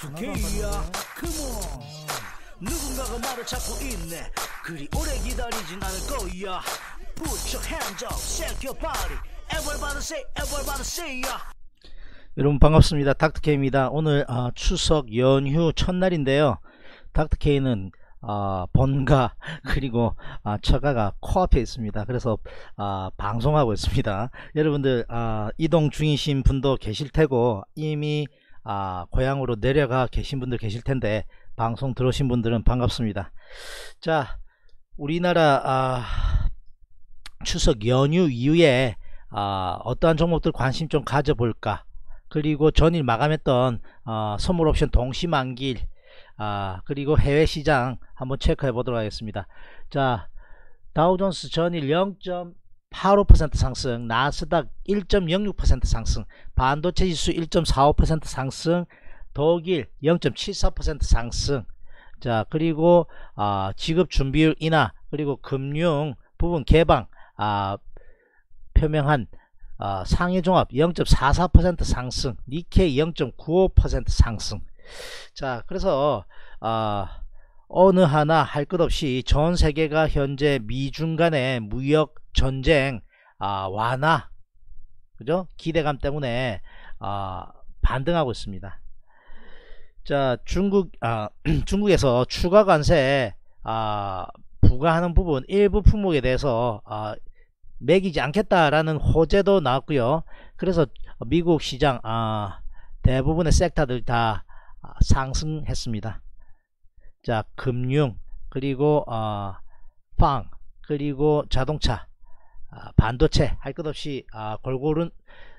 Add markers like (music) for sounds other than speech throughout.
닥터케이야 컴온 누군가가 말을 찾고 있네 그리 오래 기다리진 않을 거야 Put your hands up, shake your body Everybody say, everybody say ya 여러분 반갑습니다. 닥터케이입니다. 오늘 아, 추석 연휴 첫날인데요. 닥터케이는 아, 본가 (laughs) 그리고 아, 처가가 코앞에 있습니다. 그래서 아, 방송하고 있습니다. 여러분들 아, 이동 중이신 분도 계실 테고 이미 아, 고향으로 내려가 계신 분들 계실 텐데 방송 들어오신 분들은 반갑습니다. 자 우리나라 아, 추석 연휴 이후에 아, 어떠한 종목들 관심 좀 가져볼까 그리고 전일 마감했던 어, 선물 옵션 동시 만길 아, 그리고 해외 시장 한번 체크해 보도록 하겠습니다. 자, 다우존스 전일 0.85% 상승, 나스닥 1.06% 상승, 반도체 지수 1.45% 상승, 독일 0.74% 상승. 자, 그리고 아, 지급 준비율 인하, 그리고 금융 부분 개방 아, 표명한 어, 상해종합 0.44% 상승 니케이 0.95% 상승 자 그래서 어, 어느 하나 할 것 없이 전 세계가 현재 미중 간의 무역 전쟁 아, 완화 그죠 기대감 때문에 아, 반등하고 있습니다 자 중국 아, (clears throat) 중국에서 추가 관세 아, 부과하는 부분 일부 품목에 대해서 아, 매기지 않겠다라는 호재도 나왔고요. 그래서 미국 시장 아, 대부분의 섹터들 다 아, 상승했습니다. 자, 금융 그리고 어, 빵 그리고 자동차 아, 반도체 할 것 없이 아, 골고루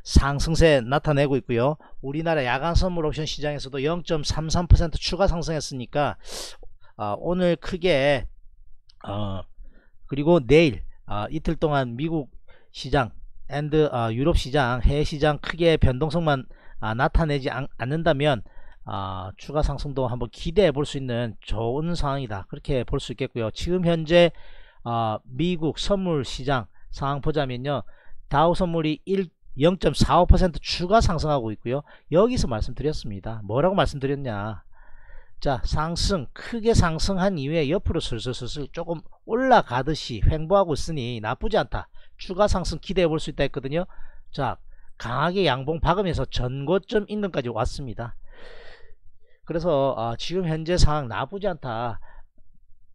상승세 나타내고 있고요. 우리나라 야간 선물 옵션 시장에서도 0.33% 추가 상승했으니까 아, 오늘 크게 어, 그리고 내일 어, 이틀 동안 미국 시장 and 어, 유럽 시장 해외 시장 크게 변동성만 어, 나타내지 않, 는다면 추가 상승도 한번 기대해 볼 수 있는 좋은 상황이다. 그렇게 볼 수 있겠고요. 지금 현재 어, 미국 선물 시장 상황 보자면요. 다우 선물이 1 0.45% 추가 상승하고 있고요. 여기서 말씀드렸습니다. 뭐라고 말씀드렸냐? 자 상승 크게 상승한 이후에 옆으로 슬슬슬슬 조금 올라가듯이 횡보하고 있으니 나쁘지 않다. 추가 상승 기대해 볼 수 있다 했거든요. 자 강하게 양봉 박으면서 전고점 인근까지 왔습니다 그래서 어, 지금 현재 상황 나쁘지 않다.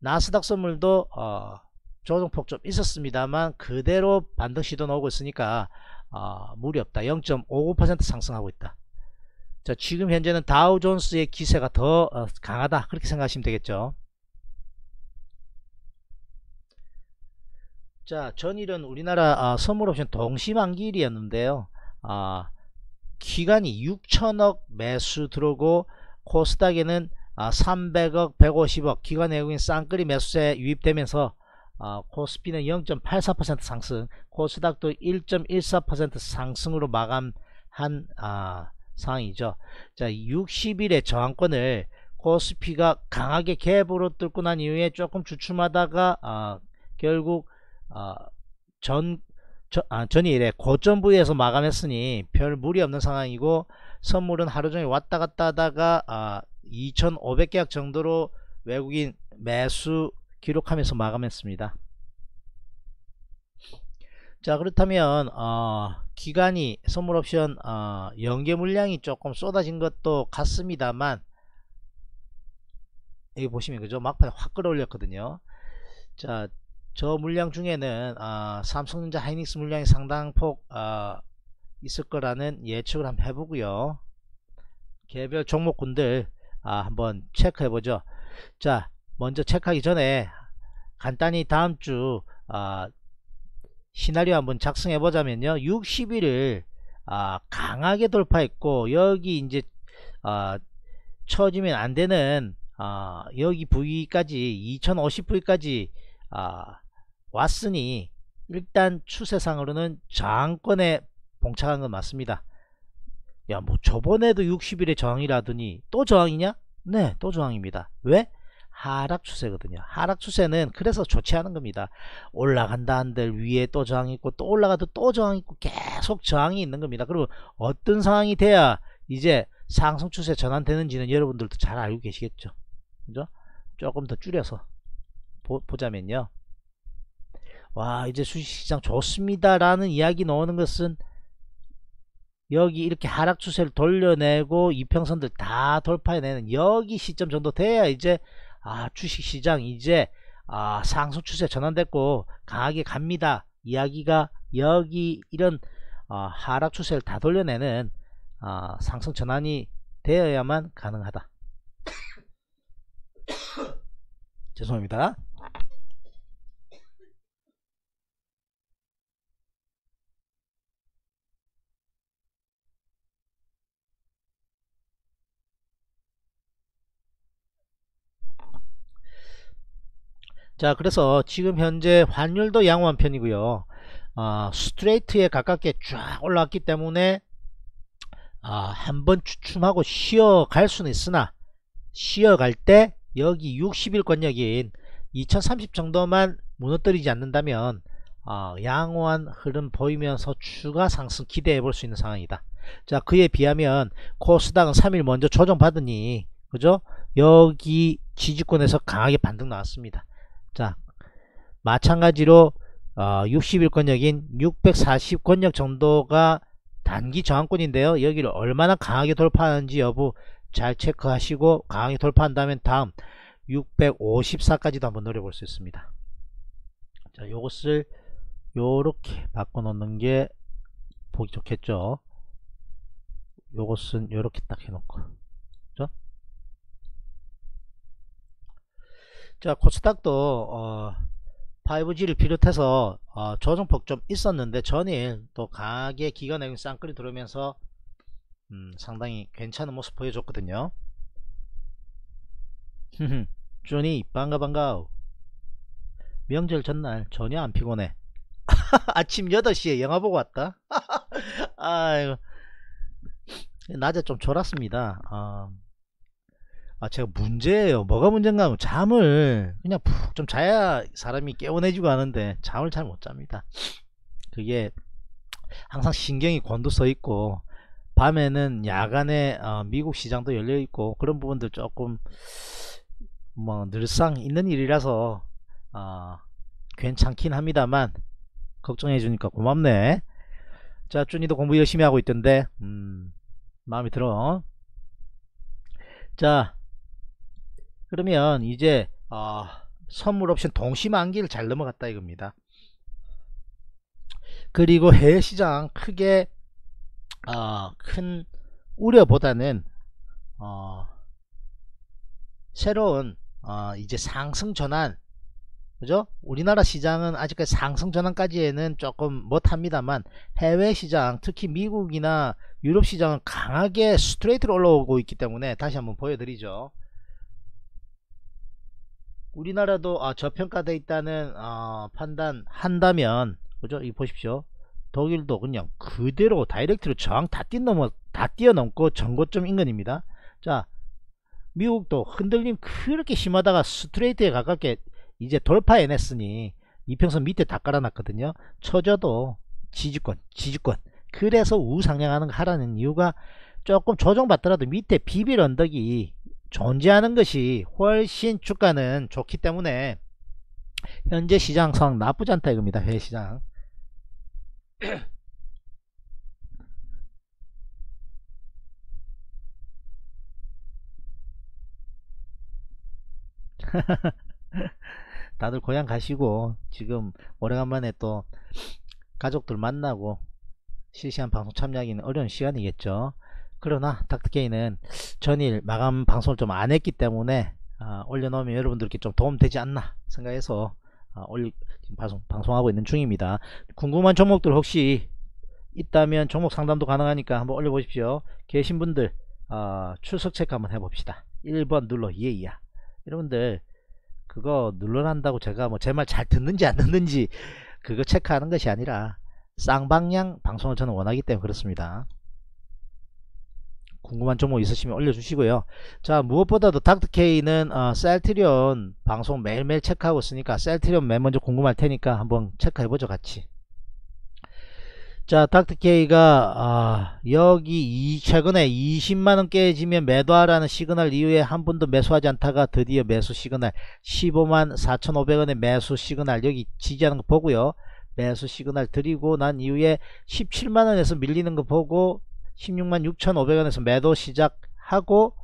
나스닥 선물도 어, 조정폭 좀 있었습니다만 그대로 반등 시도 나오고 있으니까 어, 무리 없다. 0.59% 상승하고 있다. 자, 지금 현재는 다우존스의 기세가 더 어, 강하다. 그렇게 생각하시면 되겠죠. 자 전일은 우리나라 아, 선물옵션 동시만기일이었는데요. 아, 기간이 6천억 매수 들어오고 코스닥에는 아, 300억 150억 기관 외국인 쌍끌이 매수세 유입되면서 아, 코스피는 0.84% 상승 코스닥도 1.14% 상승으로 마감한 아, 상황이죠. 자, 60일의 저항권을 코스피가 강하게 갭으로 뚫고 난 이후에 조금 주춤하다가 어, 결국 어, 전 저, 아, 전일에 고점 부위에서 마감했으니 별 무리 없는 상황이고 선물은 하루 종일 왔다 갔다 하다가 아, 2,500계약 정도로 외국인 매수 기록하면서 마감했습니다. 자 그렇다면 어, 기간이 선물 옵션 어, 연계 물량이 조금 쏟아진 것도 같습니다만 여기 보시면 그죠 막판에 확 끌어올렸거든요 자 저 물량 중에는 어, 삼성전자 하이닉스 물량이 상당폭 어, 있을 거라는 예측을 한번 해보고요. 개별 종목군들 아, 한번 체크해 보죠. 자 먼저 체크하기 전에 간단히 다음주 어, 시나리오 한번 작성해 보자면요. 60일을 아, 강하게 돌파했고 여기 이제 아, 쳐지면 안되는 아, 여기 부위까지 2050 부위까지 아, 왔으니 일단 추세상으로는 저항권에 봉착한 건 맞습니다 야 뭐 저번에도 60일에 저항이라더니 또 저항이냐 네 또 저항입니다 왜 하락 추세거든요. 하락 추세는 그래서 좋지 않은 겁니다. 올라간다 한들 위에 또 저항이 있고 또 올라가도 또 저항이 있고 계속 저항이 있는 겁니다. 그리고 어떤 상황이 돼야 이제 상승 추세 전환되는지는 여러분들도 잘 알고 계시겠죠. 그죠? 조금 더 줄여서 보, 보자면요. 와 이제 주식시장 좋습니다라는 이야기 나오는 것은 여기 이렇게 하락 추세를 돌려내고 이평선들 다 돌파해내는 여기 시점 정도 돼야 이제 아 주식시장 이제 아 상승 추세 전환됐고 강하게 갑니다. 이야기가 여기 이런 어, 하락 추세를 다 돌려내는 어, 상승 전환이 되어야만 가능하다. (coughs) 죄송합니다 자 그래서 지금 현재 환율도 양호한 편이고요. 어, 스트레이트에 가깝게 쫙 올라왔기 때문에 어, 한번 추춤하고 쉬어갈 수는 있으나 쉬어갈 때 여기 60일 권역인 2030 정도만 무너뜨리지 않는다면 어, 양호한 흐름 보이면서 추가 상승 기대해 볼 수 있는 상황이다. 자 그에 비하면 코스닥은 3일 먼저 조정받으니 그죠? 여기 지지권에서 강하게 반등 나왔습니다 자 마찬가지로 어, 60일권역인 640권역 정도가 단기 저항권인데요. 여기를 얼마나 강하게 돌파하는지 여부 잘 체크하시고 강하게 돌파한다면 다음 654까지도 한번 노려볼 수 있습니다. 자 요것을 요렇게 바꿔 놓는 게 보기 좋겠죠? 요것은 요렇게 딱 해놓고 자 코스닥도 어, 5G를 비롯해서 어, 조정폭 좀 있었는데 전일 또 강하게 기관의 쌍끌이 들어오면서 음, 상당히 괜찮은 모습 보여줬거든요. 준이 반가 반가 명절 전날 전혀 안 피곤해. (laughs) 아침 8시에 영화 보고 왔다? (laughs) 아이고. 낮에 좀 졸았습니다. 어, 아 제가 문제예요. 뭐가 문제인가 하면 잠을 그냥 푹 좀 자야 사람이 깨워내지고 하는데 잠을 잘 못 잡니다. 그게 항상 신경이 곤두서 있고 밤에는 야간에 어, 미국 시장도 열려 있고 그런 부분들 조금 뭐 늘상 있는 일이라서 어, 괜찮긴 합니다만 걱정해 주니까 고맙네. 자 준이도 공부 열심히 하고 있던데 음, 마음에 들어. 자 그러면 이제 어, 선물 옵션 동시 만기를 잘 넘어갔다 이겁니다. 그리고 해외 시장 크게 어, 큰 우려보다는 어, 새로운 어, 이제 상승 전환 그죠? 우리나라 시장은 아직까지 상승 전환까지에는 조금 못합니다만 해외 시장 특히 미국이나 유럽 시장은 강하게 스트레이트로 올라오고 있기 때문에 다시 한번 보여드리죠. 우리나라도 아, 저평가되어 있다는 어, 판단 한다면 그죠? 이 보십시오. 독일도 그냥 그대로 direct로 저항 다 뛰어넘어 다 뛰어넘고 전고점 인근입니다. 자, 미국도 흔들림 그렇게 심하다가 스트레이트에 가깝게 이제 돌파해냈으니 이평선 밑에 다 깔아놨거든요. 쳐져도 지지권, 지지권. 그래서 우상향하는 거 하라는 이유가 조금 조정받더라도 밑에 비빌 언덕이 존재하는 것이 훨씬 주가는 좋기 때문에 현재 시장 상황 나쁘지 않다 이겁니다. 회시장. (laughs) 다들 고향 가시고 지금 오래간만에 또 가족들 만나고 실시간 방송 참여하기는 어려운 시간이겠죠. 그러나 닥터케이는 전일 마감 방송을 좀 안 했기 때문에 아, 올려놓으면 여러분들께 좀 도움되지 않나 생각해서 아, 올리, 방송, 방송하고 있는 중입니다. 궁금한 종목들 혹시 있다면 종목 상담도 가능하니까 한번 올려보십시오. 계신 분들 어, 출석 체크 한번 해봅시다. 1번 눌러 예 이야. 여러분들 그거 눌러난다고 제가 뭐 제 말 잘 듣는지 안 듣는지 그거 체크하는 것이 아니라 쌍방향 방송을 저는 원하기 때문에 그렇습니다. 궁금한 종목 있으시면 올려주시고요. 자 무엇보다도 닥터케이는 어, 셀트리온 방송 매일매일 체크하고 있으니까 셀트리온 맨 먼저 궁금할 테니까 한번 체크해보죠 같이. 자, 닥터케이가 아, 여기 이, 최근에 20만원 깨지면 매도하라는 시그널 이후에 한 번도 매수하지 않다가 드디어 매수 시그널 15만 4,500원의 매수 시그널 여기 지지하는 거 보고요. 매수 시그널 드리고 난 이후에 17만원에서 밀리는 거 보고 16만 6,500원에서 매도 시작하고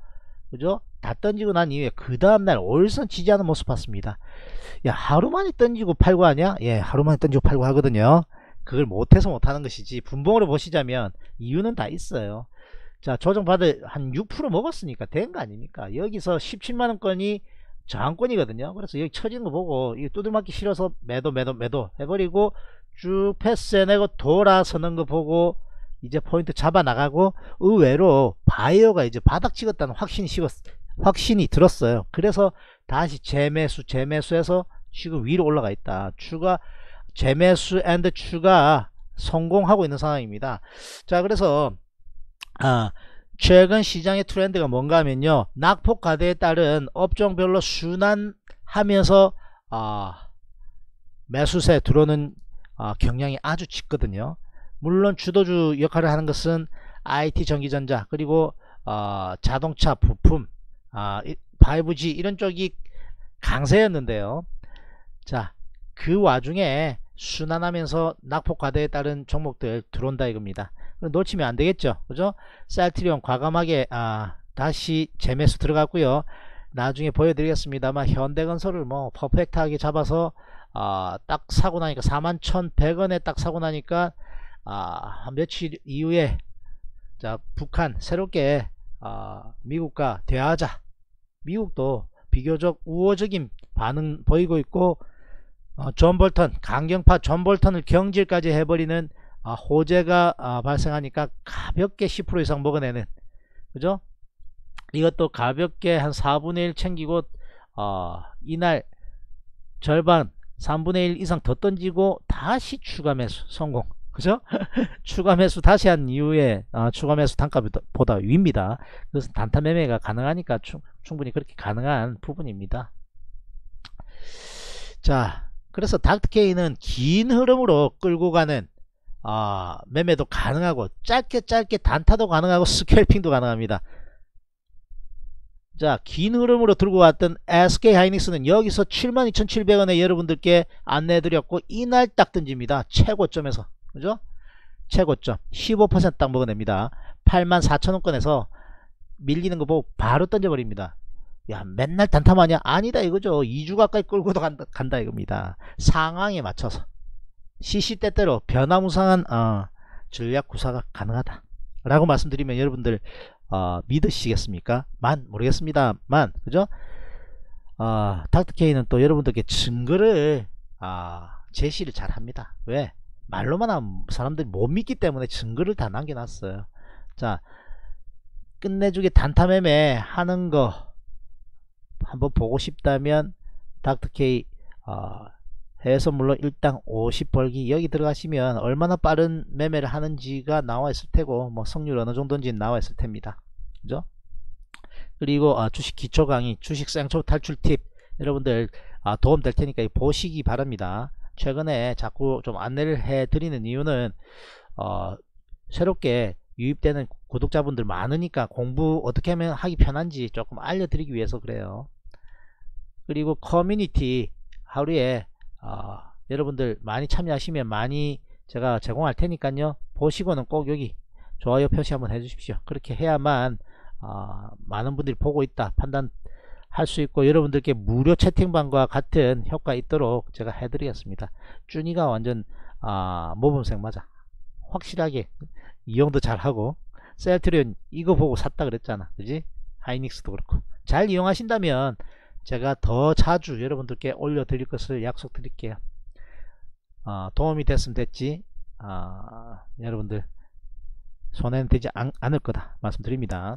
그죠? 다 던지고 난 이후에 그 다음날 월선 지지하는 모습 봤습니다. 야 하루 만에 던지고 팔고 하냐? 예 하루 만에 던지고 팔고 하거든요. 그걸 못해서 못하는 것이지 분봉으로 보시자면 이유는 다 있어요. 자 조정받을 한 6% 먹었으니까 된 거 아닙니까? 여기서 17만원권이 저항권이거든요. 그래서 여기 처지는 거 보고 이 두들맞기 싫어서 매도 매도 매도 해버리고 쭉 패스해내고 돌아서는 거 보고 이제 포인트 잡아 나가고 의외로 바이오가 이제 바닥 찍었다는 확신이 식었, 확신이 들었어요. 그래서 다시 재매수 재매수해서 지금 위로 올라가 있다. 추가 재매수 and 추가 성공하고 있는 상황입니다. 자 그래서 아 최근 시장의 트렌드가 뭔가 하면요 낙폭 과대에 따른 업종별로 순환하면서 아, 매수세 들어오는 아, 경향이 아주 짙거든요 물론 주도주 역할을 하는 것은 IT 전기전자 그리고 어, 자동차 부품 아, 5G 이런 쪽이 강세였는데요. 자 그 와중에 순환하면서 낙폭 과대에 따른 종목들 들어온다 이겁니다. 놓치면 안 되겠죠? 그죠? 셀트리온 과감하게 아, 다시 재매수 들어갔고요. 나중에 보여드리겠습니다만 현대건설을 뭐 퍼펙트하게 잡아서 아, 딱 사고 나니까 41,100원에 딱 사고 나니까 아, 한 며칠 이후에 자 북한 새롭게 아, 미국과 대화하자. 미국도 비교적 우호적인 반응 보이고 있고 어, 존 볼턴 강경파 존 볼턴을 경질까지 해버리는 아, 호재가 아, 발생하니까 가볍게 10% 이상 먹어내는. 그죠? 이것도 가볍게 한 4분의 1 챙기고 어, 이날 절반 3분의 1 이상 더 던지고 다시 추가 매수 성공 그죠 (laughs) 추가 매수 다시 한 이후에 어, 추가 매수 단가보다 위입니다 그래서 단타 매매가 가능하니까 충, 충분히 그렇게 가능한 부분입니다 자 그래서 닥트케이는 긴 흐름으로 끌고 가는 어, 매매도 가능하고 짧게 짧게 단타도 가능하고 스캘핑도 가능합니다. 자, 긴 흐름으로 들고 왔던 SK 하이닉스는 여기서 72,700원에 여러분들께 안내해드렸고 이날 딱 던집니다. 최고점에서. 그죠? 최고점. 15%딱 먹어냅니다. 84,000원권에서 밀리는 거 보고 바로 던져버립니다. 야 맨날 단타마냐 아니다 이거죠. 2주 가까이 끌고도 간다, 간다 이겁니다. 상황에 맞춰서. 시시때때로 변화무쌍한 어, 전략 구사가 가능하다. 라고 말씀드리면 여러분들 어, 믿으시겠습니까? 만 모르겠습니다 만 그죠? 어, 닥터케이는 또 여러분들께 증거를 어, 제시를 잘 합니다. 왜 말로만 하면 사람들이 못 믿기 때문에 증거를 다 남겨놨어요. 자 끝내주기 단타 매매 하는 거 한번 보고 싶다면 닥터케이 어, 해외 선물로 일당 50 벌기 여기 들어가시면 얼마나 빠른 매매를 하는지가 나와 있을 테고 뭐 성률 어느 정도인지 나와 있을 텐니다. 그죠? 그리고 아, 주식 기초 강의 주식 생초 탈출 팁. 여러분들 아, 도움 될 테니까 보시기 바랍니다 최근에 자꾸 좀 안내를 해 드리는 이유는 어, 새롭게 유입되는 구독자분들 많으니까 공부 어떻게 하면 하기 편한지 조금 알려드리기 위해서 그래요. 그리고 커뮤니티 하루에 어, 여러분들 많이 참여하시면 많이 제가 제공할 테니까요. 보시고는 꼭 여기 좋아요 표시 한번 해주십시오. 그렇게 해야만 어, 많은 분들이 보고 있다 판단 할 수 있고 여러분들께 무료 채팅방과 같은 효과 있도록 제가 해드리겠습니다. 준이가 완전 어, 모범생 맞아. 확실하게 이용도 잘하고 셀트리온 이거 보고 샀다 그랬잖아. 그지? 하이닉스도 그렇고. 잘 이용하신다면 제가 더 자주 여러분들께 올려 드릴 것을 약속드릴게요. 어, 도움이 됐으면 됐지 어, 여러분들 손해는 되지 않, 않을 거다 말씀드립니다.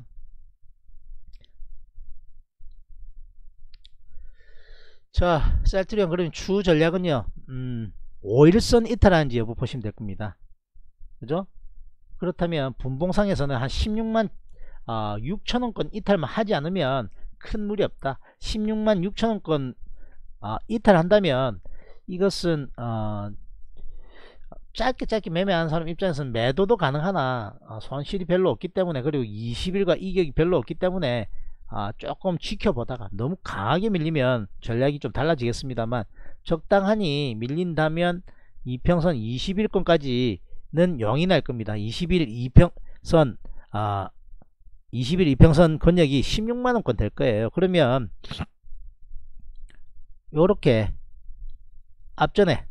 자 셀트리온 그러면 추 전략은요 음, 5일선 이탈하는지 여부 보시면 될 겁니다. 그죠? 그렇다면 분봉상에서는 한 16만 어, 6천원권 이탈만 하지 않으면 큰 무리 없다 16만 6천원권 아, 이탈한다면 이것은 어, 짧게 짧게 매매하는 사람 입장에서는 매도도 가능하나 어, 손실이 별로 없기 때문에 그리고 20일과 이격이 별로 없기 때문에 아, 조금 지켜보다가 너무 강하게 밀리면 전략이 좀 달라지겠습니다만 적당하니 밀린다면 이평선 21건까지는 0이 날 겁니다. 20일 이평선 아 20일 이평선 권역이 16만원권 될 거예요. 그러면 요렇게 앞전에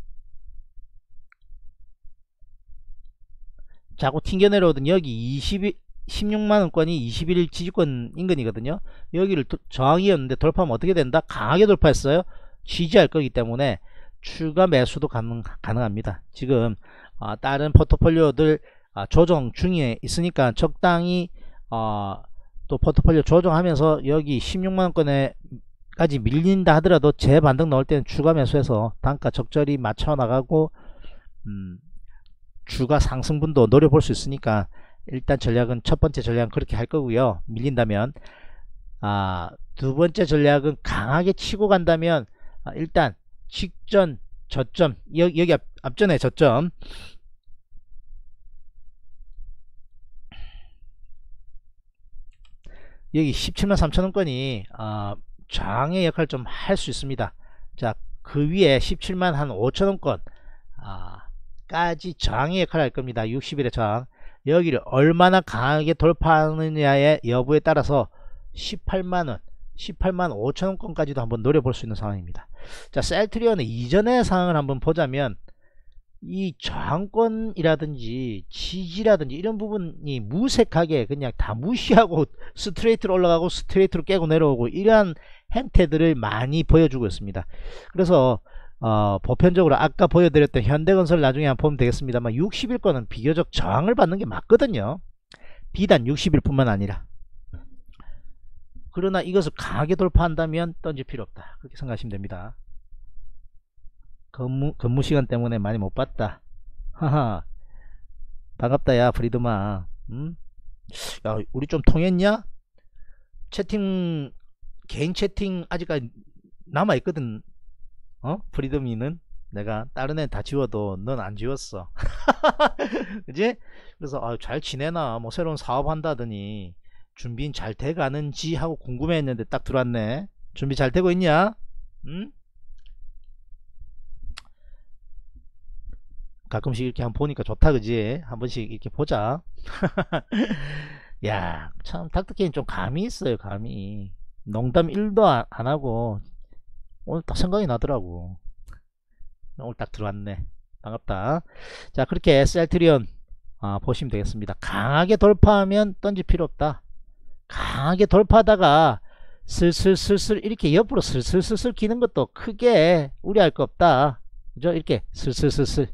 자꾸 튕겨 내려오던 여기 20일 16만원권이 21일 지지권 인근이거든요. 여기를 도- 저항이었는데 돌파하면 어떻게 된다? 강하게 돌파했어요. 지지할 거기 때문에 추가 매수도 가능, 가능합니다. 지금 아, 다른 포트폴리오들 아, 조정 중에 있으니까 적당히 어, 또 포트폴리오 조정하면서 여기 16만원권에 까지 밀린다 하더라도 재반등 넣을 때는 추가 매수해서 단가 적절히 맞춰 나가고 음, 주가 상승분도 노려볼 수 있으니까 일단 전략은 첫 번째 전략은 그렇게 할 거고요. 밀린다면 아, 두 번째 전략은 강하게 치고 간다면 아, 일단 직전 저점 여기, 여기 앞, 앞전에 저점 여기 17만 3천원권이 아, 저항의 역할 좀할 수 있습니다. 자, 그 위에 17만 한 5천원권 아, 까지 저항의 역할을 할 겁니다. 60일의 저항. 여기를 얼마나 강하게 돌파하느냐의 여부에 따라서 18만원, 18만 5천원권까지도 한번 노려볼 수 있는 상황입니다. 자, 셀트리온의 이전의 상황을 한번 보자면 이 저항권이라든지 지지라든지 이런 부분이 무색하게 그냥 다 무시하고 (laughs) 스트레이트로 올라가고 스트레이트로 깨고 내려오고 이러한 행태들을 많이 보여주고 있습니다. 그래서 어, 보편적으로 아까 보여드렸던 현대건설 나중에 한번 보면 되겠습니다만 60일권은 비교적 저항을 받는 게 맞거든요. 비단 60일 뿐만 아니라 그러나 이것을 강하게 돌파한다면 던질 필요 없다. 그렇게 생각하시면 됩니다. 근무, 근무 시간 때문에 많이 못 봤다. 하하. 반갑다, 야, 프리드마. 음? 야, 우리 좀 통했냐? 채팅, 개인 채팅 아직까지 남아있거든. 어? 프리드미는? 내가 다른 애 다 지워도 넌 안 지웠어. (laughs) 그지? 그래서, 아, 잘 지내나? 뭐, 새로운 사업 한다더니, 준비는 잘 돼가는지 하고 궁금해 했는데 딱 들어왔네. 준비 잘 되고 있냐? 응? 가끔씩 이렇게 한번 보니까 좋다 그지 한 번씩 이렇게 보자 (laughs) 야 참 닥터케인 좀 감이 있어요 감이 농담 1도 안, 안 하고 오늘 딱 생각이 나더라고. 오늘 딱 들어왔네. 반갑다. 자 그렇게 셀트리온 아, 보시면 되겠습니다. 강하게 돌파하면 던질 필요 없다. 강하게 돌파하다가 슬슬슬슬 이렇게 옆으로 슬슬슬슬 기는 것도 크게 우려할 거 없다. 그죠? 이렇게 슬슬슬슬.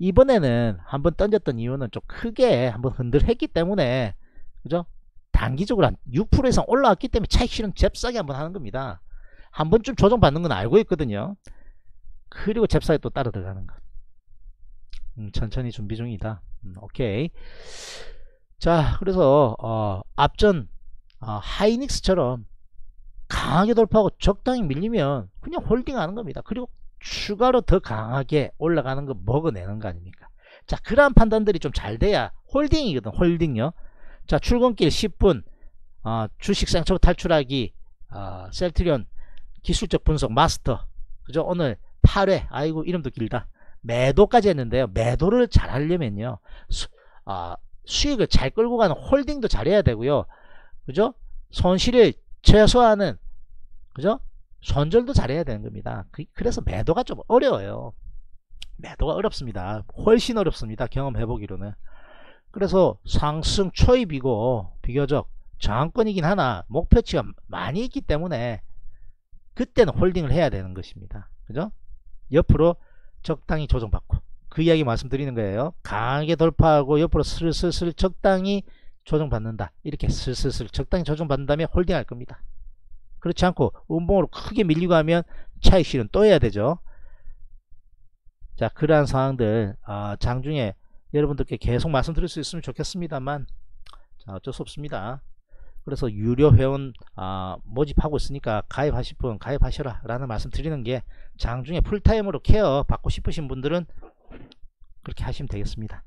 이번에는 한번 던졌던 이유는 좀 크게 한번 흔들했기 때문에 그죠? 단기적으로 한 6% 이상 올라왔기 때문에 차익 실현 잽싸게 한번 하는 겁니다. 한 번쯤 조정받는 건 알고 있거든요. 그리고 잽싸게 또 따라 들어가는 것. 음, 천천히 준비 중이다. 음, 오케이. 자, 그래서 어, 앞전 어, 하이닉스처럼 강하게 돌파하고 적당히 밀리면 그냥 홀딩하는 겁니다. 그리고 추가로 더 강하게 올라가는 거 먹어내는 거 아닙니까? 자, 그러한 판단들이 좀 잘 돼야 홀딩이거든, 홀딩요. 자, 출근길 10분, 어, 주식 쌍초보 탈출하기, 어, 셀트리온 기술적 분석 마스터. 그죠? 오늘 8회, 아이고, 이름도 길다. 매도까지 했는데요. 매도를 잘 하려면요. 수, 어, 수익을 잘 끌고 가는 홀딩도 잘해야 되고요. 그죠? 손실을 최소화하는, 그죠? 손절도 잘해야 되는 겁니다. 그, 래서 매도가 좀 어려워요. 매도가 어렵습니다. 훨씬 어렵습니다. 경험해 보기로는. 그래서 상승 초입이고 비교적 저항권이긴 하나 목표치가 많이 있기 때문에 그때는 홀딩을 해야 되는 것입니다. 그죠? 옆으로 적당히 조정받고 그 이야기 말씀드리는 거예요. 강하게 돌파하고 옆으로 슬슬슬 적당히 조정받는다. 이렇게 슬슬슬 적당히 조정받는다면 홀딩할 겁니다. 그렇지 않고 운봉으로 크게 밀리고 하면 차익 실은 또 해야 되죠. 자 그러한 상황들 어, 장중에 여러분들께 계속 말씀드릴 수 있으면 좋겠습니다만 자, 어쩔 수 없습니다. 그래서 유료 회원 어, 모집하고 있으니까 가입하실 분 가입하셔라 라는 말씀 드리는 게 장중에 풀타임으로 케어 받고 싶으신 분들은 그렇게 하시면 되겠습니다.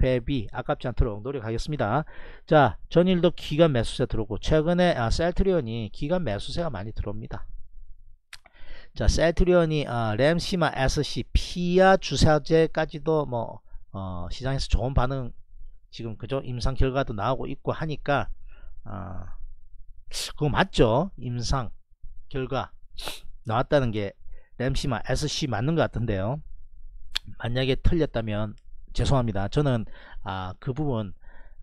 회비 아깝지 않도록 노력하겠습니다. 자 전일도 기간 매수세 들어오고 최근에 아, 셀트리온이 기간 매수세가 많이 들어옵니다. 자 셀트리온이 아, 램시마 SC 피아 주사제까지도 뭐 어, 시장에서 좋은 반응 지금 그죠 임상 결과도 나오고 있고 하니까 아, 그거 맞죠? 임상 결과 나왔다는 게 램시마 SC 맞는 것 같은데요. 만약에 틀렸다면 죄송합니다. 저는 아, 그 부분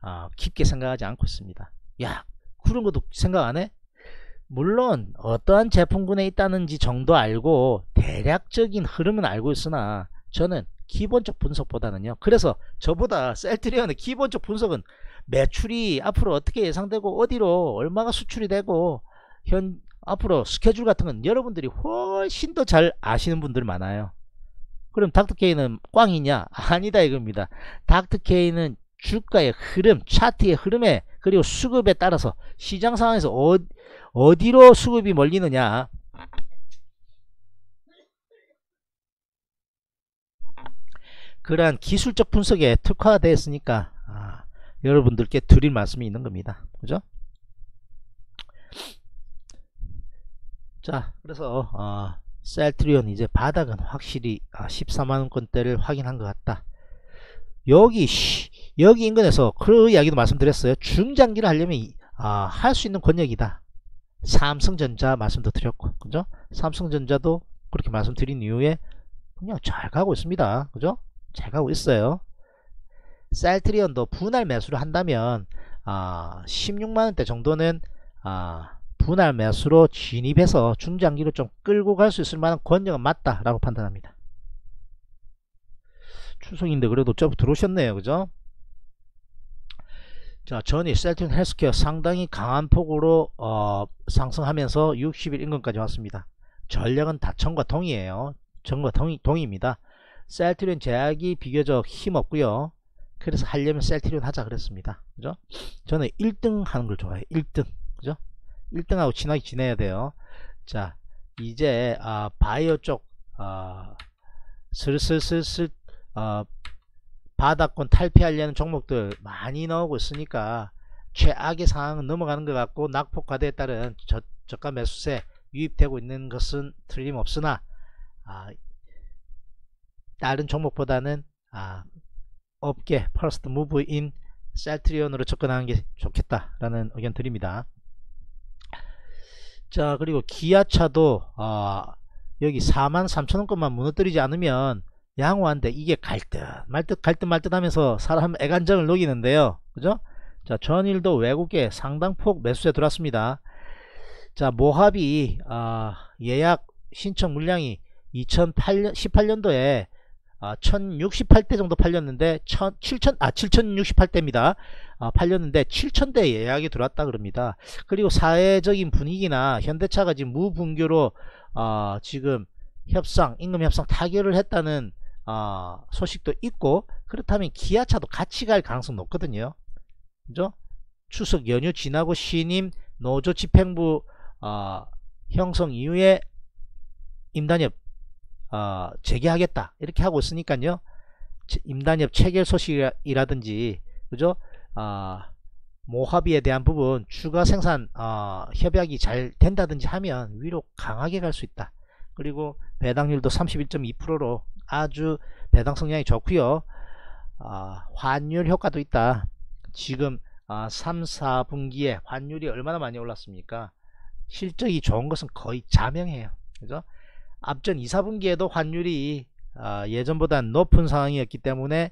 아, 깊게 생각하지 않고 있습니다. 야 그런 것도 생각 안 해? 물론 어떠한 제품군에 있다는지 정도 알고 대략적인 흐름은 알고 있으나 저는 기본적 분석보다는요. 그래서 저보다 셀트리온의 기본적 분석은 매출이 앞으로 어떻게 예상되고 어디로 얼마가 수출이 되고 현 앞으로 스케줄 같은 건 여러분들이 훨씬 더 잘 아시는 분들 많아요. 그럼 닥터케이는 꽝이냐? (laughs) 아니다 이겁니다. 닥터케이는 주가의 흐름 차트의 흐름에 그리고 수급에 따라서 시장 상황에서 어, 어디로 수급이 몰리느냐? 그러한 기술적 분석에 특화되어 있으니까 아, 여러분들께 드릴 말씀이 있는 겁니다. 그죠? 자 그래서 어, 셀트리온 이제 바닥은 확실히 아, 14만원권대를 확인한 것 같다. 여기 여기 인근에서 그 이야기도 말씀드렸어요. 중장기를 하려면 아, 할 수 있는 권역이다. 삼성전자 말씀도 드렸고 그죠? 삼성전자도 그렇게 말씀드린 이후에 그냥 잘 가고 있습니다. 그죠? 잘 가고 있어요 셀트리온도 분할 매수를 한다면 아, 16만원대 정도는 아, 분할 매수로 진입해서 중장기로 좀 끌고 갈 수 있을 만한 권역은 맞다 라고 판단합니다. 추석인데 그래도 좀 들어오셨네요. 그죠? 자 전이 셀트리온 헬스케어 상당히 강한 폭으로 어, 상승하면서 60일 인근까지 왔습니다. 전략은 다청과 동이에요. 전과 동이, 동입니다. 셀트리온 제약이 비교적 힘없고요 그래서 하려면 셀트리온 하자 그랬습니다. 그죠? 저는 1등 하는 걸 좋아해요. 1등. 그죠? 1등하고 친하게 지내야 돼요. 자 이제 아, 바이오 쪽 아, 슬슬슬슬 아, 바닥권 탈피하려는 종목들 많이 나오고 있으니까 최악의 상황은 넘어가는 것 같고 낙폭과대에 따른 저, 저가 매수세 유입되고 있는 것은 틀림없으나 아, 다른 종목보다는 아, 업계 first mover인 셀트리온으로 접근하는 게 좋겠다라는 의견 드립니다. 자 그리고 기아차도 아, 여기 4만 3천원권만 무너뜨리지 않으면 양호한데 이게 갈듯 말듯 갈듯 말듯 하면서 사람 애간장을 녹이는데요. 그죠? 자 전일도 외국계 상당폭 매수세 들어왔습니다. 자 모합이 아, 예약 신청 물량이 2018년 18년도에 아, 1068대 정도 팔렸는데 7000, 아 7068대입니다. 아, 팔렸는데 7000대 예약이 들어왔다 그럽니다. 그리고 사회적인 분위기나 현대차가 지금 무분교로 아, 지금 협상 임금 협상 타결을 했다는 아, 소식도 있고 그렇다면 기아차도 같이 갈 가능성 높거든요. 그죠? 추석 연휴 지나고 신임 노조 집행부 아, 형성 이후에 임단협 어, 재개하겠다. 이렇게 하고 있으니까요. 임단협 체결 소식이라든지 그죠? 어, 모합의에 대한 부분 추가 생산 어, 협약이 잘 된다든지 하면 위로 강하게 갈 수 있다. 그리고 배당률도 31.2%로 아주 배당 성향이 좋고요. 어, 환율 효과도 있다. 지금 어, 3, 4분기에 환율이 얼마나 많이 올랐습니까? 실적이 좋은 것은 거의 자명해요. 그죠 앞전 2, 4분기에도 환율이 어, 예전보다 높은 상황이었기 때문에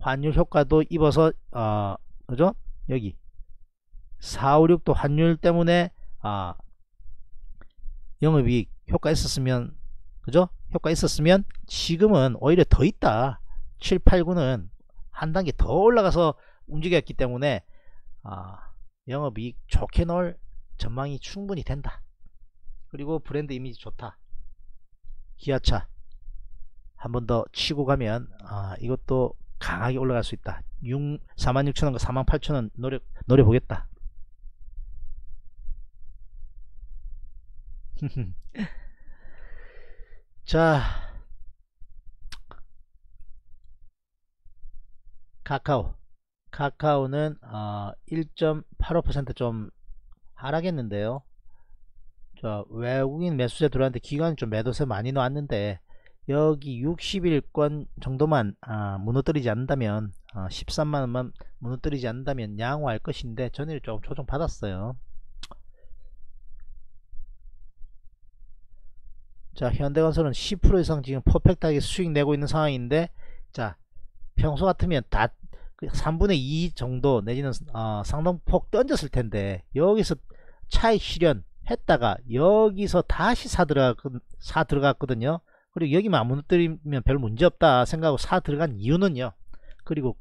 환율 효과도 입어서 어, 그죠? 여기 4, 5, 6도 환율 때문에 아, 영업이익 효과 있었으면 그죠? 효과 있었으면 지금은 오히려 더 있다 7, 8, 9는 한 단계 더 올라가서 움직였기 때문에 아, 영업이익 좋게 넣을 전망이 충분히 된다 그리고 브랜드 이미지 좋다 기아차 한 번 더 치고 가면 아, 이것도 강하게 올라갈 수 있다. 6, 46,000원과 48,000원 노려, 노려보겠다. (laughs) 자 카카오. 카카오는 어, 1.85%좀 하락했는데요 저 외국인 매수세 들어왔는데 기관이 좀 매도세 많이 나왔는데 여기 60일권 정도만 아, 무너뜨리지 않는다면 아, 13만원만 무너뜨리지 않는다면 양호할 것인데 전일 조금 조정 받았어요. 자 현대건설은 10% 이상 지금 퍼펙트하게 수익 내고 있는 상황인데 자 평소 같으면 다 3분의 그2 정도 내지는 어, 상당폭 던졌을 텐데 여기서 차익 실현 했다가 여기서 다시 사 들어가 사 들어갔거든요. 그리고 여기만 안 무너뜨리면 별 문제 없다 생각하고 사 들어간 이유는요. 그리고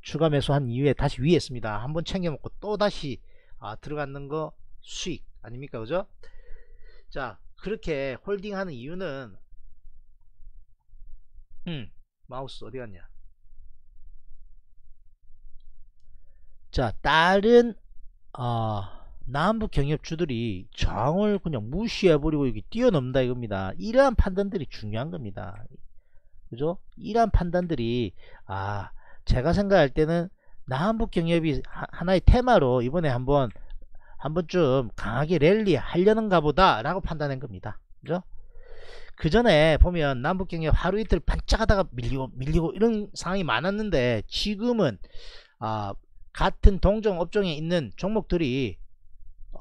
추가 매수한 이후에 다시 위에 있습니다. 한번 챙겨 먹고 또 다시 아, 들어갔는 거 수익 아닙니까? 그죠? 자 그렇게 홀딩하는 이유는 음 마우스 어디 갔냐? 자 다른 어, 남북 경협주들이 정을 그냥 무시해버리고 여기 뛰어넘다 이겁니다. 이러한 판단들이 중요한 겁니다. 그죠? 이러한 판단들이 아 제가 생각할 때는 남북 경협이 하나의 테마로 이번에 한번 한 번쯤 강하게 랠리 하려는가 보다 라고 판단한 겁니다. 그죠? 그 전에 보면 남북 경협 하루 이틀 반짝하다가 밀리고 밀리고 이런 상황이 많았는데 지금은 아, 같은 동종 업종에 있는 종목들이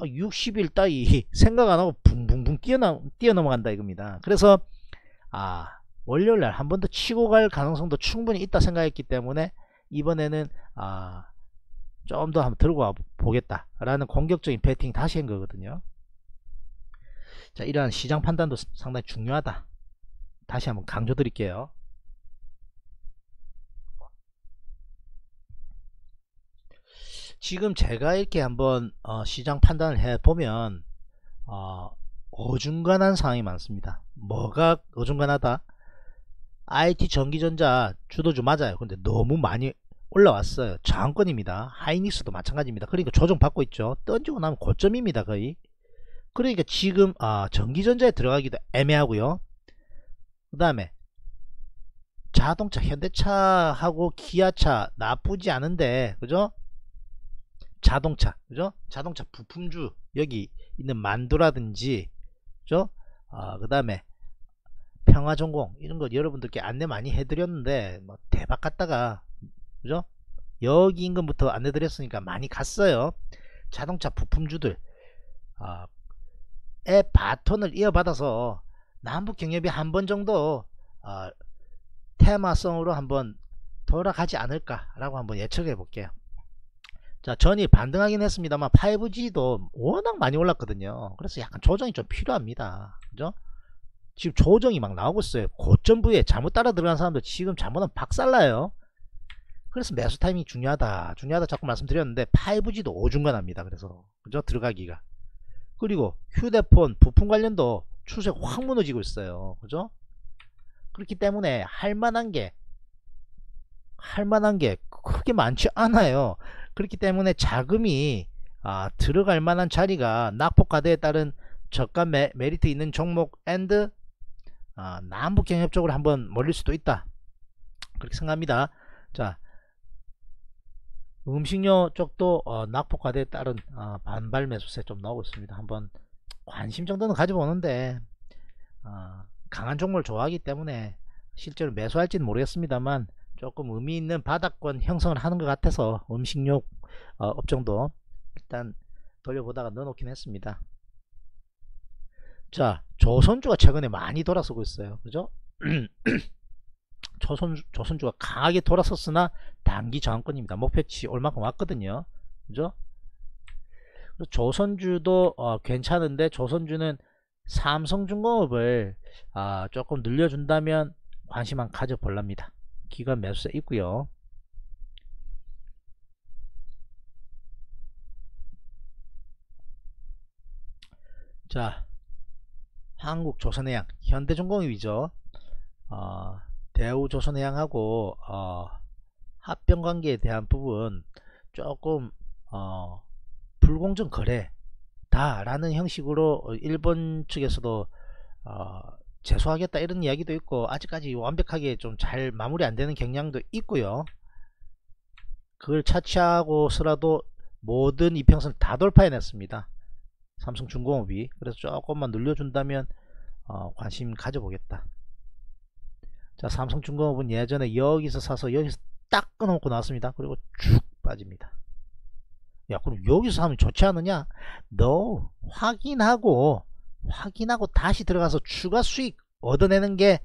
60일 아, 따위 (laughs) 생각 안하고 붕붕붕 뛰어넘, 뛰어넘어간다 이겁니다. 그래서 아 월요일날 한 번 더 치고 갈 가능성도 충분히 있다 생각했기 때문에 이번에는 아 좀 더 한번 들고 와 보겠다 라는 공격적인 배팅 다시 한 거거든요. 자 이러한 시장 판단도 상당히 중요하다. 다시 한번 강조 드릴게요 지금 제가 이렇게 한번 어, 시장 판단을 해 보면 어, 어중간한 상황이 많습니다. 뭐가 어중간하다? IT 전기전자 주도주 맞아요. 근데 너무 많이 올라왔어요. 저항권입니다. 하이닉스도 마찬가지입니다. 그러니까 조정 받고 있죠. 던지고 나면 고점입니다 거의. 그러니까 지금 아, 전기전자에 들어가기도 애매하고요. 그 다음에 자동차 현대차하고 기아차 나쁘지 않은데 그죠 자동차 그죠? 자동차 부품주 여기 있는 만두라든지 그죠? 아, 그 다음에 평화전공 이런 거 여러분들께 안내 많이 해드렸는데 뭐 대박 갔다가 그죠? 여기 인근부터 안내 드렸으니까 많이 갔어요. 자동차 부품주들 아, 의 바톤을 이어받아서 남북 경협이 한 번 정도 어, 테마성으로 한번 돌아가지 않을까 라고 한번 예측해 볼게요 자 전이 반등하긴 했습니다만 5G도 워낙 많이 올랐거든요. 그래서 약간 조정이 좀 필요합니다. 그죠? 지금 조정이 막 나오고 있어요. 고점 부에 잘못 따라 들어간 사람들 지금 잘못하면 박살나요. 그래서 매수 타이밍이 중요하다. 중요하다 자꾸 말씀드렸는데 5G도 오중간합니다. 그래서. 그죠? 들어가기가. 그리고 휴대폰 부품 관련도 추세 확 무너지고 있어요. 그죠? 그렇기 때문에 할만한 게 할만한 게 크게 많지 않아요 그렇기 때문에 자금이 아, 들어갈 만한 자리가 낙폭과대에 따른 저가 메, 메리트 있는 종목 and 아, 남북 경협적으로 한번 몰릴 수도 있다 그렇게 생각합니다 자 음식료 쪽도 어, 낙폭 과대에 따른 어, 반발 매수세 좀 나오고 있습니다. 한번 관심 정도는 가져보는데 어, 강한 종목을 좋아하기 때문에 실제로 매수할지는 모르겠습니다만 조금 의미 있는 바닥권 형성을 하는 것 같아서 음식료 어, 업종도 일단 돌려보다가 넣어놓긴 했습니다. 자 조선주가 최근에 많이 돌아서고 있어요. 그죠? (clears throat) 조선, 조선주가 강하게 돌아섰으나 단기 저항권입니다. 목표치 올만큼 왔거든요. 그죠? 조선주도 어, 괜찮은데 조선주는 삼성중공업을 아, 조금 늘려준다면 관심 한 가져볼랍니다. 기관 매수세 있고요. 자, 한국조선해양, 현대중공업이죠. 어, 대우조선해양하고 어, 합병 관계에 대한 부분 조금 어, 불공정 거래다 라는 형식으로 일본 측에서도 어, 제소하겠다 이런 이야기도 있고 아직까지 완벽하게 좀 잘 마무리 안 되는 경향도 있고요 그걸 차치하고서라도 모든 이평선을 다 돌파해냈습니다. 삼성중공업이 그래서 조금만 눌려준다면 어, 관심 가져보겠다. 자 삼성중공업은 예전에 여기서 사서 여기서 딱 끊어놓고 나왔습니다. 그리고 쭉 빠집니다. 야 그럼 여기서 하면 좋지 않느냐? 너 확인하고 확인하고 다시 들어가서 추가 수익 얻어내는 게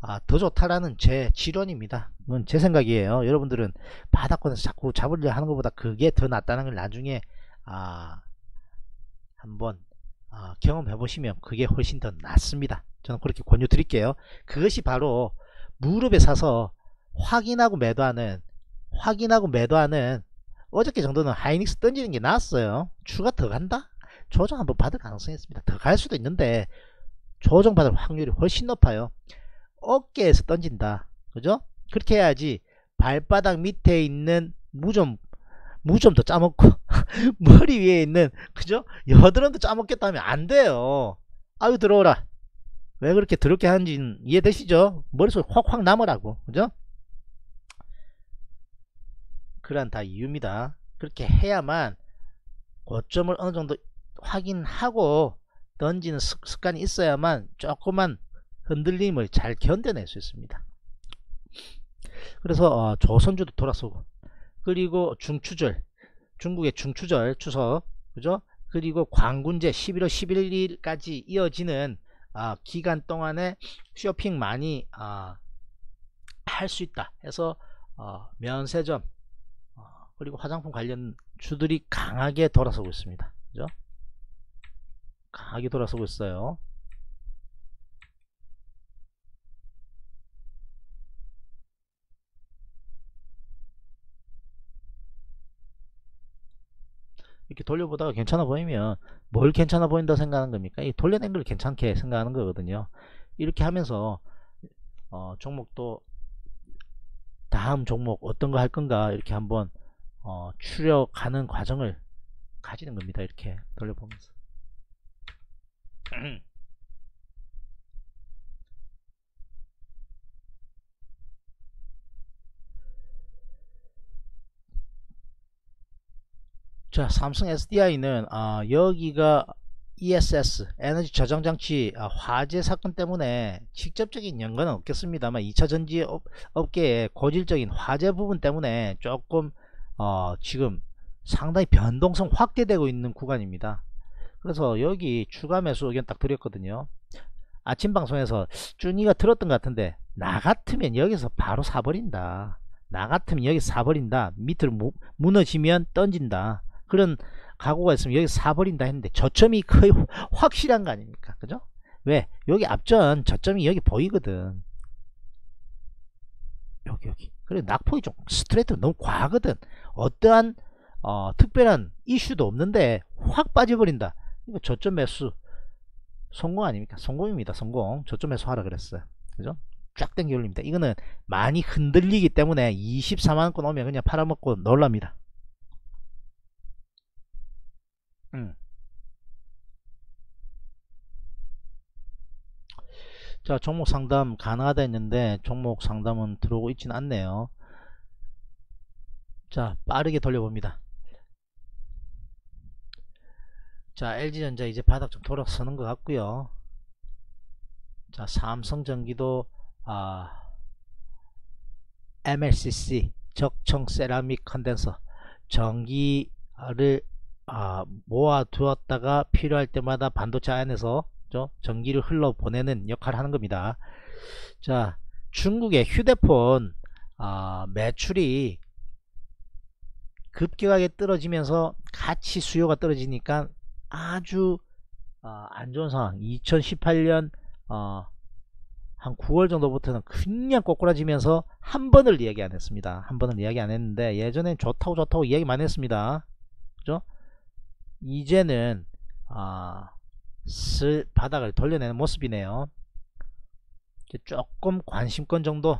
아, 더 좋다라는 제 지론입니다. 그건 제 생각이에요. 여러분들은 바닥권에서 자꾸 잡으려 하는 것보다 그게 더 낫다는 걸 나중에 아, 한번 아, 경험해 보시면 그게 훨씬 더 낫습니다. 저는 그렇게 권유 드릴게요. 그것이 바로 무릎에 사서 확인하고 매도하는 확인하고 매도하는 어저께 정도는 하이닉스 던지는 게 나았어요. 추가 더 간다? 조정 한번 받을 가능성이 있습니다. 더 갈 수도 있는데 조정 받을 확률이 훨씬 높아요. 어깨에서 던진다. 그죠? 그렇게 해야지 발바닥 밑에 있는 무좀 무좀더 짜먹고 (laughs) 머리 위에 있는 그죠? 여드름도 짜먹겠다 하면 안 돼요. 아유 들어오라. 왜 그렇게 더럽게 하는지 이해되시죠? 머릿속에 확확 남으라고. 그죠? 그런 다 이유입니다. 그렇게 해야만 고점을 어느 정도 확인하고 던지는 습관이 있어야만 조그만 흔들림을 잘 견뎌낼 수 있습니다. 그래서 어, 조선주도 돌아서고 그리고 중추절 중국의 중추절 추석 그죠? 그리고 광군제 11월 11일까지 이어지는 아, 기간 동안에 쇼핑 많이 아, 할수 있다 해서 어, 면세점 어, 그리고 화장품 관련 주들이 강하게 돌아서고 있습니다. 그죠? 강하게 돌아서고 있어요. 이렇게 돌려보다가 괜찮아 보이면 뭘 괜찮아 보인다 생각하는 겁니까? 이 돌려낸 걸 괜찮게 생각하는 거거든요. 이렇게 하면서 어, 종목도 다음 종목 어떤 거 할 건가 이렇게 한번 어, 추려가는 과정을 가지는 겁니다. 이렇게 돌려보면서. (clears throat) 자 삼성 SDI는 아, 여기가 ESS 에너지 저장 장치 아, 화재 사건 때문에 직접적인 연관은 없겠습니다만 2차 전지 업, 업계의 고질적인 화재 부분 때문에 조금 어, 지금 상당히 변동성 확대되고 있는 구간입니다 그래서 여기 추가 매수 의견 딱 드렸거든요. 아침 방송에서 쭈니가 들었던 것 같은데 나 같으면 여기서 바로 사버린다. 나 같으면 여기 사버린다. 밑으로 무, 무너지면 던진다. 그런 각오가 있으면 여기 사버린다 했는데 저점이 거의 확실한 거 아닙니까? 그죠? 왜? 여기 앞전 저점이 여기 보이거든. 여기 여기. 그래 낙폭이 좀 스트레이트 너무 과하거든. 어떠한 어, 특별한 이슈도 없는데 확 빠져버린다 이거 저점 매수. 성공 아닙니까? 성공입니다. 성공. 저점 매수 하라 그랬어요. 그죠? 쫙 당겨 올립니다. 이거는 많이 흔들리기 때문에 24만원권 오면 그냥 팔아먹고 놀랍니다. 음. 자 종목 상담 가능하다 했는데 종목 상담은 들어오고 있지는 않네요. 자 빠르게 돌려봅니다 자 LG전자 이제 바닥 좀 돌아서는 것 같고요 자 삼성전기도 아 MLCC 적청 세라믹 컨덴서 전기를 아, 모아두었다가 필요할 때마다 반도체 안에서 전기를 흘러 보내는 역할을 하는 겁니다. 자, 중국의 휴대폰 아, 매출이 급격하게 떨어지면서 같이 수요가 떨어지니까 아주 어, 안 좋은 상황 2018년 어, 한 9월 정도부터는 그냥 꼬꾸라지면서 한 번을 이야기 안 했습니다 한 번을 이야기 안 했는데 예전엔 좋다고 좋다고 이야기 많이 했습니다 그죠 이제는 아, 슬 바닥을 돌려내는 모습이네요. 조금 관심권 정도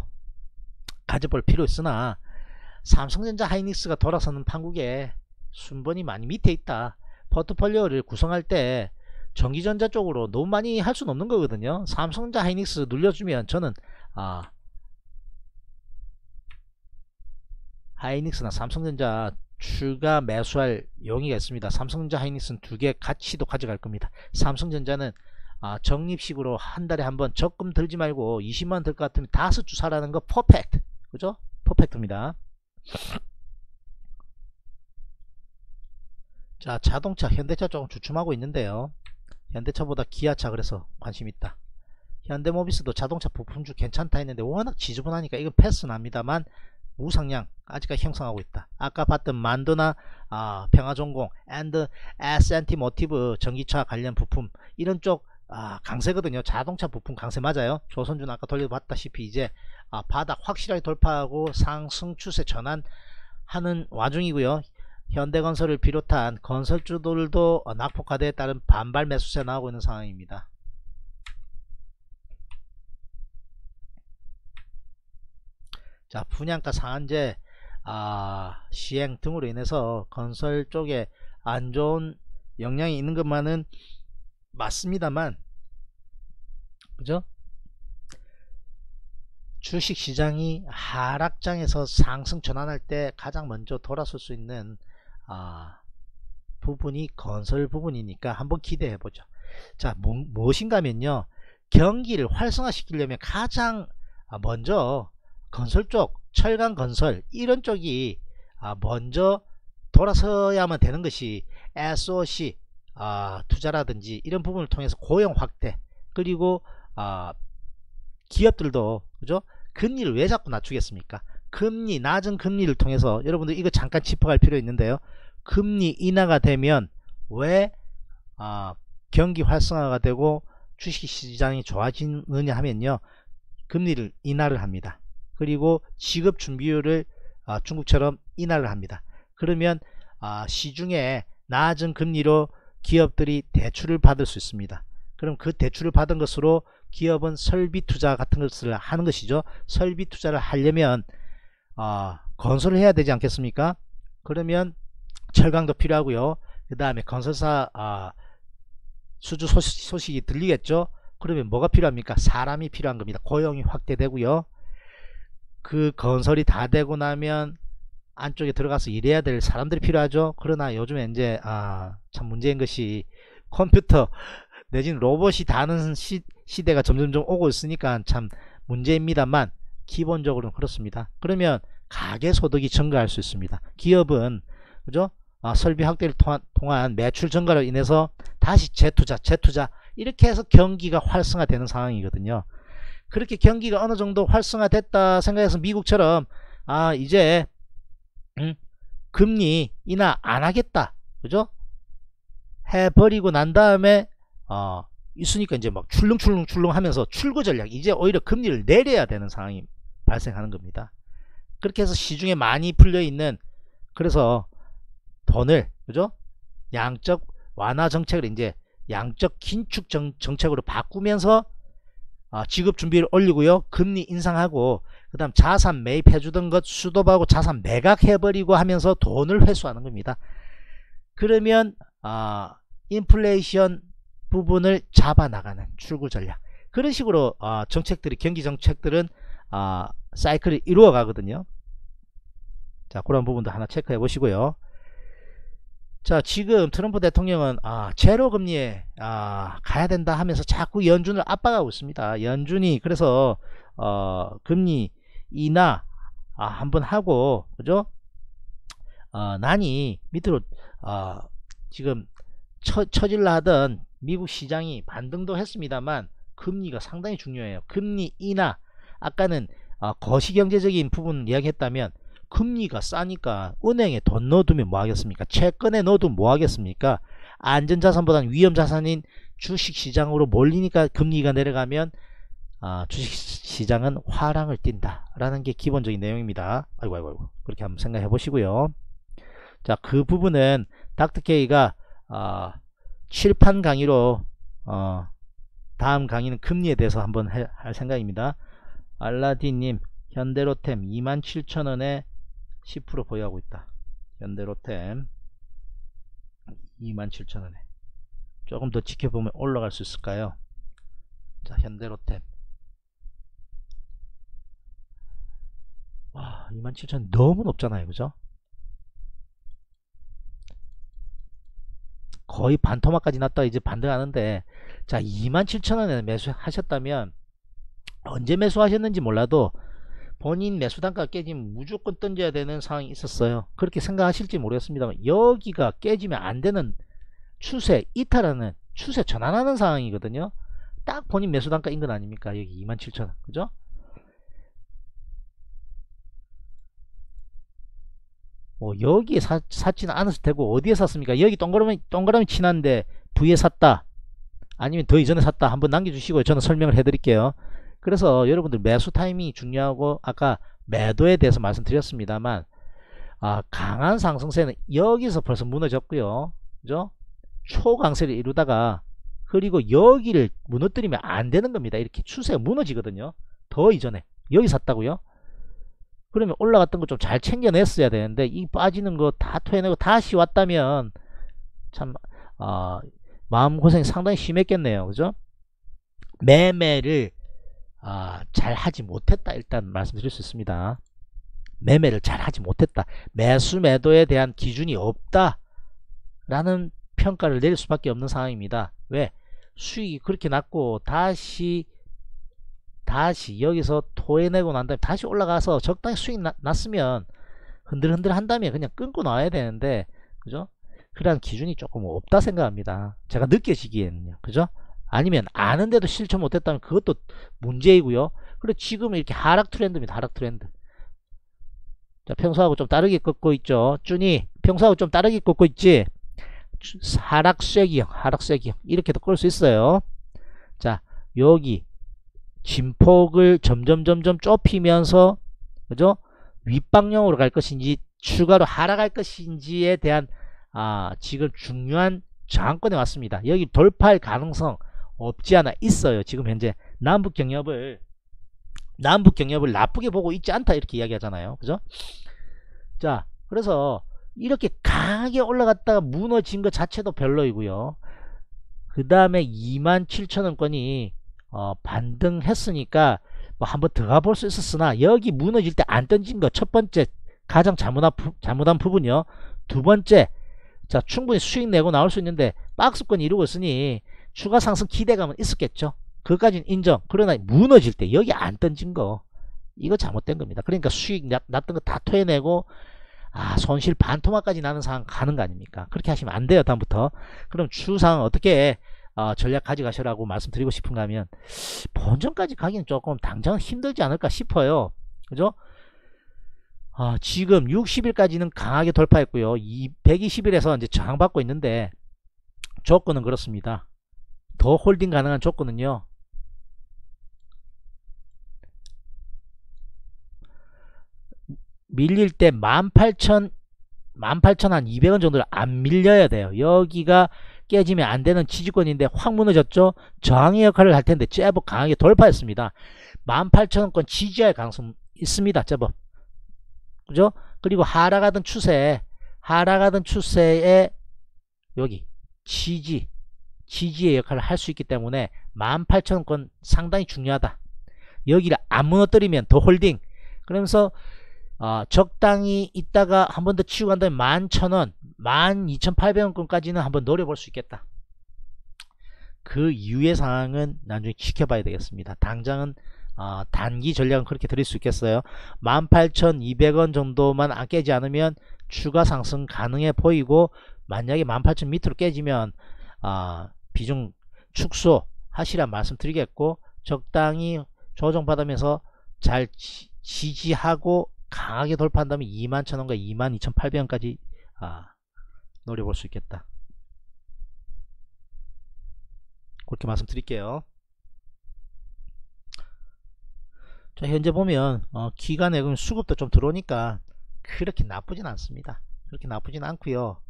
가져볼 필요 있으나 삼성전자 하이닉스가 돌아서는 판국에 순번이 많이 밑에 있다. 포트폴리오를 구성할 때 전기전자 쪽으로 너무 많이 할 수는 없는 거거든요. 삼성전자 하이닉스 눌려주면 저는 아 하이닉스나 삼성전자 추가 매수할 용의가 있습니다. 삼성전자 하이닉스는 두 개 같이도 가져갈 겁니다. 삼성전자는 아, 적립식으로 한 달에 한 번 적금 들지 말고 20만 들 것 같으면 다섯 주 사라는 거 퍼펙트 그죠? perfect입니다. 자 자동차 현대차 조금 주춤하고 있는데요. 현대차보다 기아차 그래서 관심 있다. 현대모비스도 자동차 부품주 괜찮다 했는데 워낙 지저분하니까 이건 패스합니다만 우상향 아직까지 형성하고 있다. 아까 봤던 만도나 아, 평화정공 and S&T 모티브 전기차 관련 부품 이런 쪽 아, 강세거든요. 자동차 부품 강세 맞아요. 조선주는 아까 돌려봤다시피 이제 아, 바닥 확실하게 돌파하고 상승 추세 전환하는 와중이고요. 현대건설을 비롯한 건설주들도 어, 낙폭화대에 따른 반발 매수세 나오고 있는 상황입니다. 자 분양가 상한제 아, 시행 등으로 인해서 건설 쪽에 안 좋은 영향이 있는 것만은 맞습니다만 그죠? 주식시장이 하락장에서 상승 전환할 때 가장 먼저 돌아설 수 있는 아, 부분이 건설 부분이니까 한번 기대해 보죠. 자, 뭐, 무엇인가면요. 경기를 활성화시키려면 가장 먼저 건설 쪽, 철강 건설 이런 쪽이 먼저 돌아서야만 되는 것이 SOC 아, 투자라든지 이런 부분을 통해서 고용 확대 그리고 아, 기업들도 그죠 금리를 왜 자꾸 낮추겠습니까 금리 낮은 금리를 통해서 여러분들 이거 잠깐 짚어갈 필요 있는데요 금리 인하가 되면 왜 아, 경기 활성화가 되고 주식시장이 좋아지느냐 하면요 금리를 인하를 합니다 그리고 지급 준비율을 아, 중국처럼 인하를 합니다 그러면 아, 시중에 낮은 금리로 기업들이 대출을 받을 수 있습니다. 그럼 그 대출을 받은 것으로 기업은 설비 투자 같은 것을 하는 것이죠. 설비 투자를 하려면 어, 건설을 해야 되지 않겠습니까? 그러면 철강도 필요하고요. 그 다음에 건설사 어, 수주 소식, 소식이 들리겠죠. 그러면 뭐가 필요합니까? 사람이 필요한 겁니다. 고용이 확대되고요. 그 건설이 다 되고 나면 안쪽에 들어가서 일해야 될 사람들이 필요하죠. 그러나 요즘에 이제 아, 참 문제인 것이 컴퓨터 내지는 로봇이 다는 시, 시대가 점점점 오고 있으니까 참 문제입니다만 기본적으로는 그렇습니다. 그러면 가계소득이 증가할 수 있습니다. 기업은 그죠? 아, 설비 확대를 통한, 통한 매출 증가로 인해서 다시 재투자, 재투자 이렇게 해서 경기가 활성화되는 상황이거든요. 그렇게 경기가 어느 정도 활성화됐다 생각해서 미국처럼 아 이제 응? 금리 인하 안 하겠다. 그죠? 해버리고 난 다음에 어, 있으니까 이제 막 출렁출렁출렁 하면서 출구 전략 이제 오히려 금리를 내려야 되는 상황이 발생하는 겁니다. 그렇게 해서 시중에 많이 풀려 있는 그래서 돈을 그죠? 양적 완화 정책을 이제 양적 긴축 정, 정책으로 바꾸면서 어, 지급 준비를 올리고요. 금리 인상하고 그 다음 자산 매입해주던 것 수도하고 자산 매각해버리고 하면서 돈을 회수하는 겁니다. 그러면 어, 인플레이션 부분을 잡아나가는 출구 전략 그런 식으로 어, 정책들이 경기 정책들은 어, 사이클을 이루어 가거든요. 자 그런 부분도 하나 체크해 보시고요. 자 지금 트럼프 대통령은 아, 제로 금리에 아, 가야 된다 하면서 자꾸 연준을 압박하고 있습니다. 연준이 그래서 어, 금리 인하 아, 한번 하고 그죠? 어, 난이 밑으로 어, 지금 처, 처질라 하던 미국 시장이 반등도 했습니다만 금리가 상당히 중요해요. 금리 인하 아까는 어, 거시경제적인 부분 이야기했다면 금리가 싸니까 은행에 돈 넣어두면 뭐 하겠습니까? 채권에 넣어두면 뭐 하겠습니까? 안전자산보다는 위험자산인 주식시장으로 몰리니까 금리가 내려가면 아, 주식시장은 화랑을 띈다 라는 게 기본적인 내용입니다. 아이고 아이고 아이고 그렇게 한번 생각해 보시고요. 자 그 부분은 닥터케이가 아, 칠판 강의로 어, 다음 강의는 금리에 대해서 한번 해, 할 생각입니다. 알라디님 현대로템 27,000원에 10% 보유하고 있다. 현대로템 27,000원에 조금 더 지켜보면 올라갈 수 있을까요? 자 현대로템 와 27,000 너무 높잖아요 그죠 거의 반토막까지 났다 이제 반등하는데 자 27,000원에 매수하셨다면 언제 매수하셨는지 몰라도 본인 매수 단가가 깨지면 무조건 던져야 되는 상황이 있었어요. 그렇게 생각하실지 모르겠습니다만 여기가 깨지면 안 되는 추세 이탈하는 추세 전환하는 상황이거든요. 딱 본인 매수 단가인 건 아닙니까? 여기 27,000원. 그죠? 뭐 여기에 사, 샀지는 않았을 테고 어디에 샀습니까? 여기 동그라미 동그라미 친한데 V에 샀다. 아니면 더 이전에 샀다. 한번 남겨 주시고요 저는 설명을 해 드릴게요 그래서 여러분들 매수 타이밍이 중요하고 아까 매도에 대해서 말씀드렸습니다만 아, 강한 상승세는 여기서 벌써 무너졌고요. 그죠? 초강세를 이루다가 그리고 여기를 무너뜨리면 안 되는 겁니다. 이렇게 추세가 무너지거든요. 더 이전에. 여기 샀다고요? 그러면 올라갔던 거 좀 잘 챙겨냈어야 되는데 이 빠지는 거 다 토해내고 다시 왔다면 참 어, 마음고생이 상당히 심했겠네요. 그죠? 매매를 어, 잘 하지 못했다. 일단 말씀드릴 수 있습니다. 매매를 잘 하지 못했다. 매수 매도에 대한 기준이 없다. 라는 평가를 내릴 수밖에 없는 상황입니다. 왜? 수익이 그렇게 낮고 다시 다시 여기서 토해내고 난 다음에 다시 올라가서 적당히 수익 나, 났으면 흔들흔들 한 다음에 그냥 끊고 나와야 되는데 그죠? 그런 기준이 조금 없다 생각합니다. 제가 느껴지기에는요. 그죠 아니면 아는데도 실천 못했다면 그것도 문제이고요. 그리고 지금 이렇게 하락 트렌드입니다 하락 트렌드. 자 평소하고 좀 다르게 꺾고 있죠. 쭈니 평소하고 좀 다르게 꺾고 있지? 하락 쐐기형 하락 쐐기형. 이렇게도 끌 수 있어요. 자 여기 진폭을 점점 점점 좁히면서 그죠? 윗방향으로 갈 것인지 추가로 하락할 것인지에 대한 아 지금 중요한 저항권에 왔습니다. 여기 돌파할 가능성 없지 않아 있어요. 지금 현재 남북 경협을 남북 경협을 나쁘게 보고 있지 않다 이렇게 이야기하잖아요. 그죠? 자 그래서 이렇게 강하게 올라갔다가 무너진 것 자체도 별로이고요. 그 다음에 27,000원권이 어, 반등했으니까 뭐 한번 들어가 볼 수 있었으나 여기 무너질 때 안 던진 거 첫 번째 가장 잘못한, 잘못한 부분이요. 두 번째 자 충분히 수익 내고 나올 수 있는데 박스권 이루고 있으니 추가 상승 기대감은 있었겠죠 그까지는 인정 그러나 무너질 때 여기 안 던진 거 이거 잘못된 겁니다 그러니까 수익 났던 거 다 토해내고 아 손실 반토막까지 나는 상황 가는 거 아닙니까 그렇게 하시면 안 돼요 다음부터 그럼 추상 어떻게 어, 전략 가져가시라고 말씀드리고 싶은가 하면 본전까지 가기는 조금 당장은 힘들지 않을까 싶어요. 그죠? 어, 지금 60일까지는 강하게 돌파했고요. 120일에서 이제 저항받고 있는데 조건은 그렇습니다. 더 홀딩 가능한 조건은요. 밀릴 때 18,000 18,200원 정도를 안 밀려야 돼요. 여기가 깨지면 안 되는 지지권인데 확 무너졌죠. 저항의 역할을 할 텐데 제법 강하게 돌파했습니다. 18,000원권 지지할 가능성 있습니다. 제법. 그죠? 그리고 하락하던 추세, 하락하던 추세에 여기 지지, 지지의 역할을 할 수 있기 때문에 18,000원권 상당히 중요하다. 여기를 안 무너뜨리면 더 홀딩. 그러면서 어, 적당히 있다가 한 번 더 치고 간 다음에 11,000원 12,800원권까지는 한번 노려볼 수 있겠다 그 이후의 상황은 나중에 지켜봐야 되겠습니다 당장은 어, 단기 전략은 그렇게 드릴 수 있겠어요 18,200원 정도만 안 깨지 않으면 추가 상승 가능해 보이고 만약에 18,000 밑으로 깨지면 어, 비중 축소 하시란 말씀 드리겠고 적당히 조정받으면서 잘 지지하고 강하게 돌파한다면 21,000원과 22,800원까지 아, 노려볼 수 있겠다. 그렇게 말씀드릴게요. 자 현재 보면 어, 기간에 수급도 좀 들어오니까 그렇게 나쁘진 않습니다. 그렇게 나쁘진 않고요.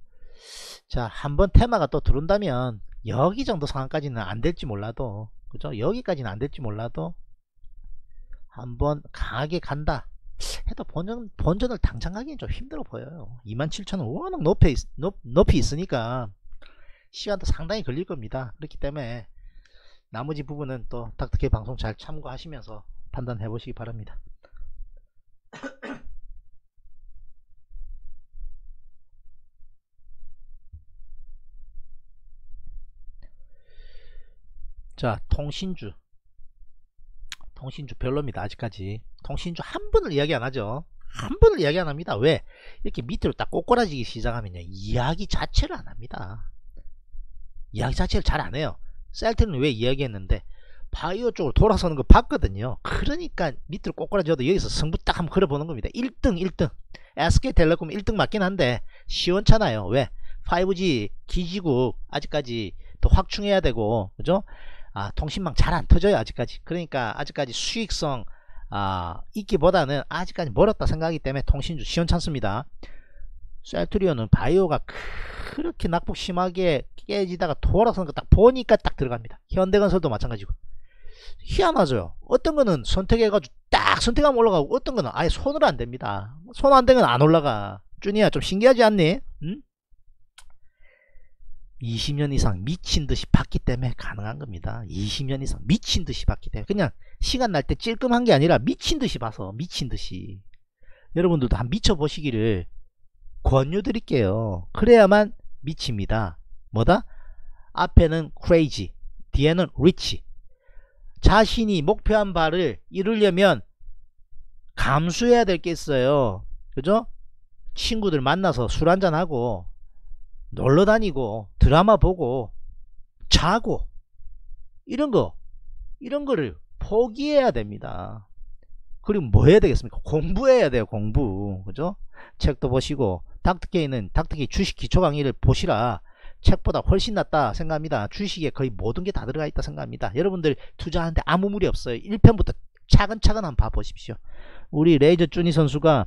자 한번 테마가 또 들어온다면 여기 정도 상황까지는 안 될지 몰라도 그죠? 여기까지는 안 될지 몰라도 한번 강하게 간다 해도 본전, 본전을 당장 가기엔 좀 힘들어 보여요. 27,000원 워낙 높이, 높, 높이 있으니까 시간도 상당히 걸릴 겁니다. 그렇기 때문에 나머지 부분은 또 닥터케이 방송 잘 참고하시면서 판단해 보시기 바랍니다 (coughs) 자 통신주. 통신주 별로입니다 아직까지. 통신주 한 번을 이야기 안 하죠. 한 번을 이야기 안 합니다. 왜? 이렇게 밑으로 딱 꼬꾸라지기 시작하면요 이야기 자체를 안 합니다. 이야기 자체를 잘 안 해요. 셀트는 왜 이야기했는데 바이오 쪽으로 돌아서는 거 봤거든요. 그러니까 밑으로 꼬꾸라져도 여기서 승부 딱 한번 걸어보는 겁니다. 1등 1등. SK텔레콤 1등 맞긴 한데 시원찮아요. 왜? 5G 기지국 아직까지 더 확충해야 되고 그죠 아, 통신망 잘 안 터져요 아직까지. 그러니까 아직까지 수익성 아, 있기보다는 아직까지 멀었다 생각하기 때문에 통신주 시원찮습니다. 셀트리온은 바이오가 그렇게 낙폭 심하게 깨지다가 돌아서는 거 딱 보니까 딱 들어갑니다. 현대건설도 마찬가지고. 희한하죠? 어떤 거는 선택해가지고 딱 선택하면 올라가고 어떤 거는 아예 손으로 안 됩니다. 손 안 되면 안 올라가 쭈니야 좀 신기하지 않니? 응? 20년 이상 미친 듯이 봤기 때문에 가능한 겁니다. 20년 이상 미친 듯이 봤기 때문에 그냥 시간 날 때 찔끔한 게 아니라 미친 듯이 봐서 미친 듯이 여러분들도 한 미쳐 보시기를 권유드릴게요. 그래야만 미칩니다. 뭐다? 앞에는 crazy, 뒤에는 rich. 자신이 목표한 바를 이루려면 감수해야 될 게 있어요. 그죠? 친구들 만나서 술 한잔하고 놀러 다니고 드라마 보고 자고 이런 거 이런 거를 포기해야 됩니다. 그리고 뭐 해야 되겠습니까? 공부해야 돼요. 공부. 그죠? 책도 보시고 닥터케이는 닥터케이 주식 기초 강의를 보시라. 책보다 훨씬 낫다 생각합니다. 주식에 거의 모든 게 다 들어가 있다 생각합니다. 여러분들 투자하는데 아무 무리 없어요. 1편부터 차근차근 한번 봐보십시오. 우리 레이저 쭈니 선수가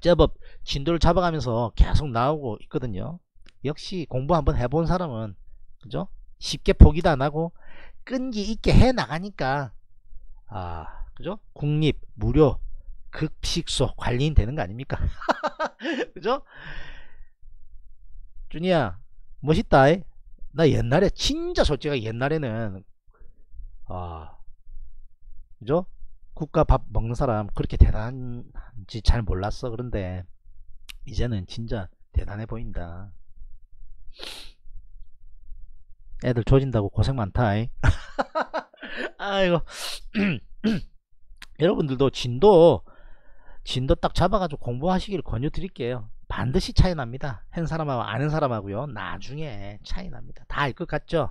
제법 진도를 잡아가면서 계속 나오고 있거든요. 역시 공부 한번 해본 사람은 그죠? 쉽게 포기도 안 하고 끈기 있게 해 나가니까 아 그죠? 국립 무료 급식소 관리인 되는 거 아닙니까? (laughs) 그죠? 준이야 멋있다. 이? 나 옛날에 진짜 솔직하게 옛날에는 아 그죠? 국가 밥 먹는 사람 그렇게 대단한지 잘 몰랐어. 그런데 이제는 진짜 대단해 보인다. 애들 조진다고 고생 많다. 이. (laughs) 아이고 (clears throat) 여러분들도 진도 진도 딱 잡아가지고 공부하시기를 권유 드릴게요. 반드시 차이 납니다. 한 사람하고 아는 사람하고요. 나중에 차이 납니다. 다 알 것 같죠?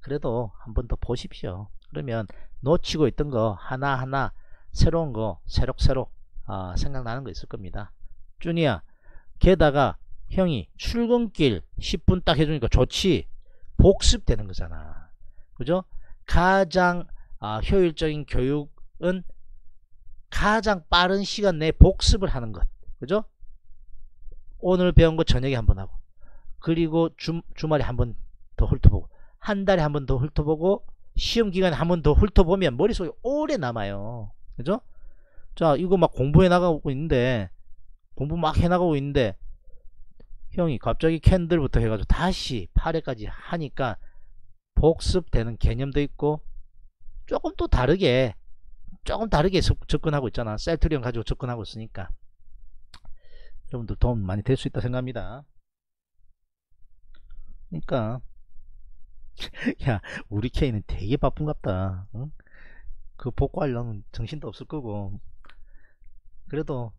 그래도 한 번 더 보십시오. 그러면 놓치고 있던 거 하나하나 새로운 거 새록새록 어, 생각나는 거 있을 겁니다. 준이야 게다가 형이 출근길 10분 딱 해주니까 좋지 복습되는 거잖아. 그죠? 가장 어, 효율적인 교육은 가장 빠른 시간 내에 복습을 하는 것. 그죠? 오늘 배운 거 저녁에 한번 하고 그리고 주, 주말에 한번 더 훑어보고 한 달에 한번 더 훑어보고 시험 기간에 한번 더 훑어보면 머릿속에 오래 남아요. 그죠? 자 이거 막 공부해 나가고 있는데 공부 막 해나가고 있는데 형이 갑자기 캔들부터 해가지고 다시 8회까지 하니까 복습되는 개념도 있고 조금 또 다르게 조금 다르게 접근하고 있잖아. 셀트리온 가지고 접근하고 있으니까. 여러분들 도움 많이 될 수 있다 생각합니다. 그러니까 (laughs) 야 우리 K는 되게 바쁜갑다. 응? 그 복구하려면 정신도 없을 거고. 그래도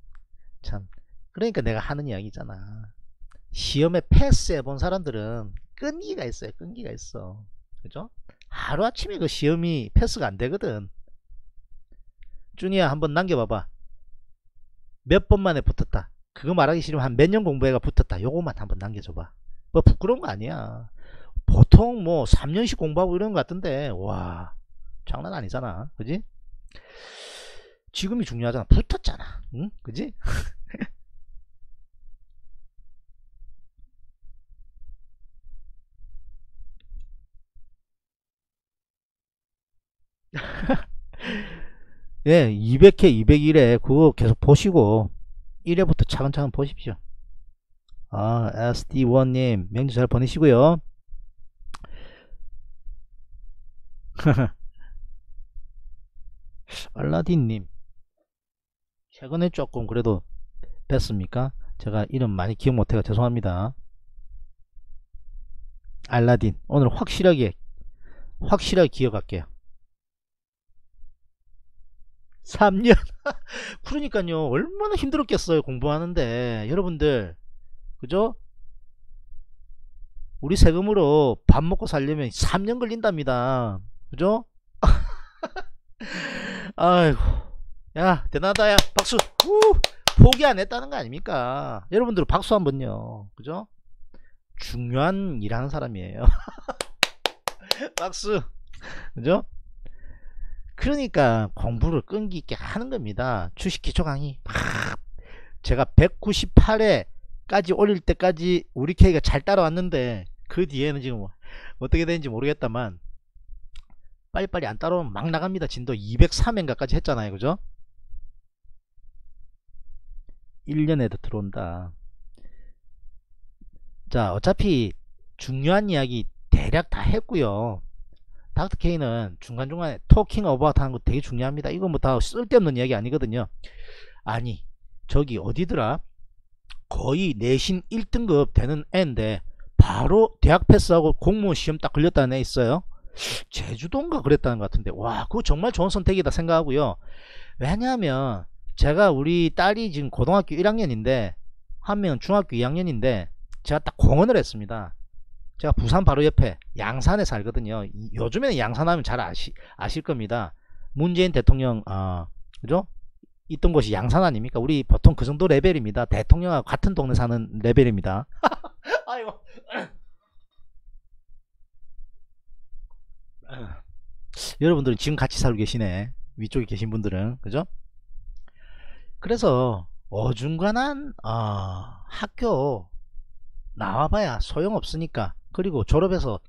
참 그러니까 내가 하는 이야기잖아 시험에 패스해 본 사람들은 끈기가 있어요. 끈기가 있어. 그죠? 하루아침에 그 시험이 패스가 안 되거든. 준이야 한번 남겨봐봐. 몇 번 만에 붙었다. 그거 말하기 싫으면 한 몇 년 공부해가 붙었다. 요것만 한번 남겨줘봐. 뭐 부끄러운 거 아니야. 보통 뭐 3년씩 공부하고 이런 거 같던데 와 장난 아니잖아. 그지? 지금이 중요하잖아. 붙었잖아. 응? 그지 (laughs) (laughs) 예, 200회, 201회 그거 계속 보시고 1회부터 차근차근 보십시오. 아, SD1님 명절 잘 보내시고요. (laughs) 알라딘님 최근에 조금 그래도 뵀습니까? 제가 이름 많이 기억 못해가 죄송합니다. 알라딘 오늘 확실하게 확실하게 기억할게요 3년. (laughs) 그러니까요. 얼마나 힘들었겠어요 공부하는데. 여러분들. 그죠? 우리 세금으로 밥 먹고 살려면 3년 걸린답니다. 그죠? (laughs) 아이고. 야 대단하다 야. 박수. 우! 포기 안 했다는 거 아닙니까? 여러분들 박수 한번요. 그죠? 중요한 일하는 사람이에요. (laughs) 박수. 그죠 그러니까 공부를 끈기 있게 하는 겁니다. 주식 기초 강의. 막 제가 198회까지 올릴 때까지 우리 K가 잘 따라왔는데 그 뒤에는 지금 어떻게 되는지 모르겠다만 빨리빨리 안 따라오면 막 나갑니다. 진도 203회인가까지 했잖아요. 그죠? 1년에도 들어온다. 자 어차피 중요한 이야기 대략 다 했고요 닥터 K는 중간중간에 토킹 어바웃 하는 거 되게 중요합니다. 이건 뭐다 쓸데없는 이야기 아니거든요. 아니 저기 어디더라? 거의 내신 1등급 되는 애인데 바로 대학 패스하고 공무원 시험 딱 걸렸다는 애 있어요. 제주도인가 그랬다는 것 같은데. 와 그거 정말 좋은 선택이다 생각하고요. 왜냐하면 제가 우리 딸이 지금 고등학교 1학년인데 한 명은 중학교 2학년인데 제가 딱 공헌을 했습니다 제가 부산 바로 옆에 양산에 살거든요. 요즘에는 양산하면 잘 아시, 아실 겁니다. 문재인 대통령 어, 그죠? 있던 곳이 양산 아닙니까? 우리 보통 그 정도 레벨입니다. 대통령하고 같은 동네 사는 레벨입니다. (laughs) 아이고. (laughs) 여러분들은 지금 같이 살고 계시네. 위쪽에 계신 분들은. 그죠? 그래서 어중간한 어, 학교 나와봐야 소용없으니까 그리고 졸업해서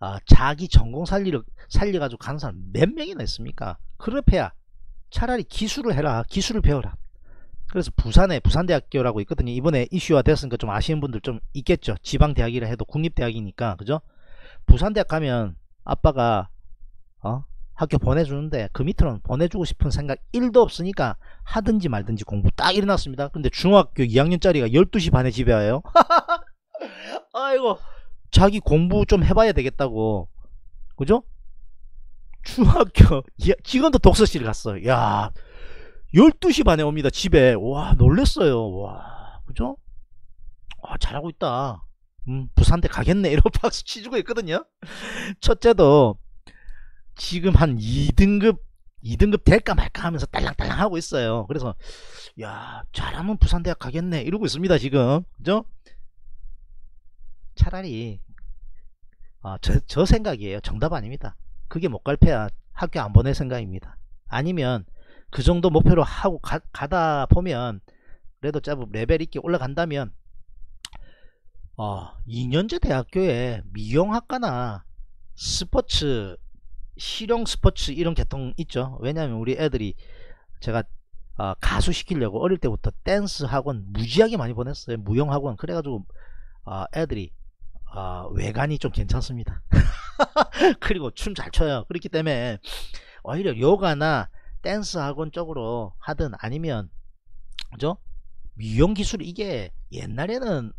어, 자기 전공 살리를 살려가지고 가는 사람 몇 명이나 있습니까? 그렇해야 차라리 기술을 해라 기술을 배워라. 그래서 부산에 부산대학교라고 있거든요. 이번에 이슈화 됐으니까 좀 아시는 분들 좀 있겠죠. 지방 대학이라 해도 국립 대학이니까 그죠? 부산대학 가면 아빠가 어? 학교 보내주는데 그 밑으로는 보내주고 싶은 생각 1도 없으니까 하든지 말든지 공부 딱 일어났습니다. 근데 중학교 2학년짜리가 12시 반에 집에 와요. (laughs) 아이고 자기 공부 좀 해봐야 되겠다고. 그죠? 중학교 (laughs) 지금도 독서실 갔어요. 야 12시 반에 옵니다 집에. 와 놀랬어요. 와 그죠? 와 잘하고 있다. 음 부산대 가겠네. (laughs) 이러고 박수 치주고 있거든요. 첫째도 지금 한 2등급 2등급 될까 말까 하면서 딸랑딸랑 하고 있어요. 그래서 야 잘하면 부산대학 가겠네. 이러고 있습니다 지금. 그죠 차라리 어, 저, 저 생각이에요. 정답 아닙니다. 그게 못 갈 패야 학교 안 보낼 생각입니다. 아니면 그 정도 목표로 하고 가, 다 보면 그래도 짜 레벨 있게 올라간다면 어, 2년제 대학교에 미용학과나 스포츠 실용 스포츠 이런 계통 있죠. 왜냐하면 우리 애들이 제가 어, 가수 시키려고 어릴 때부터 댄스 학원 무지하게 많이 보냈어요. 무용 학원. 그래가지고 어, 애들이 어, 외관이 좀 괜찮습니다. (laughs) 그리고 춤 잘 춰요. 그렇기 때문에 오히려 요가나 댄스 학원 쪽으로 하든 아니면 그죠? 미용 기술 이게 옛날에는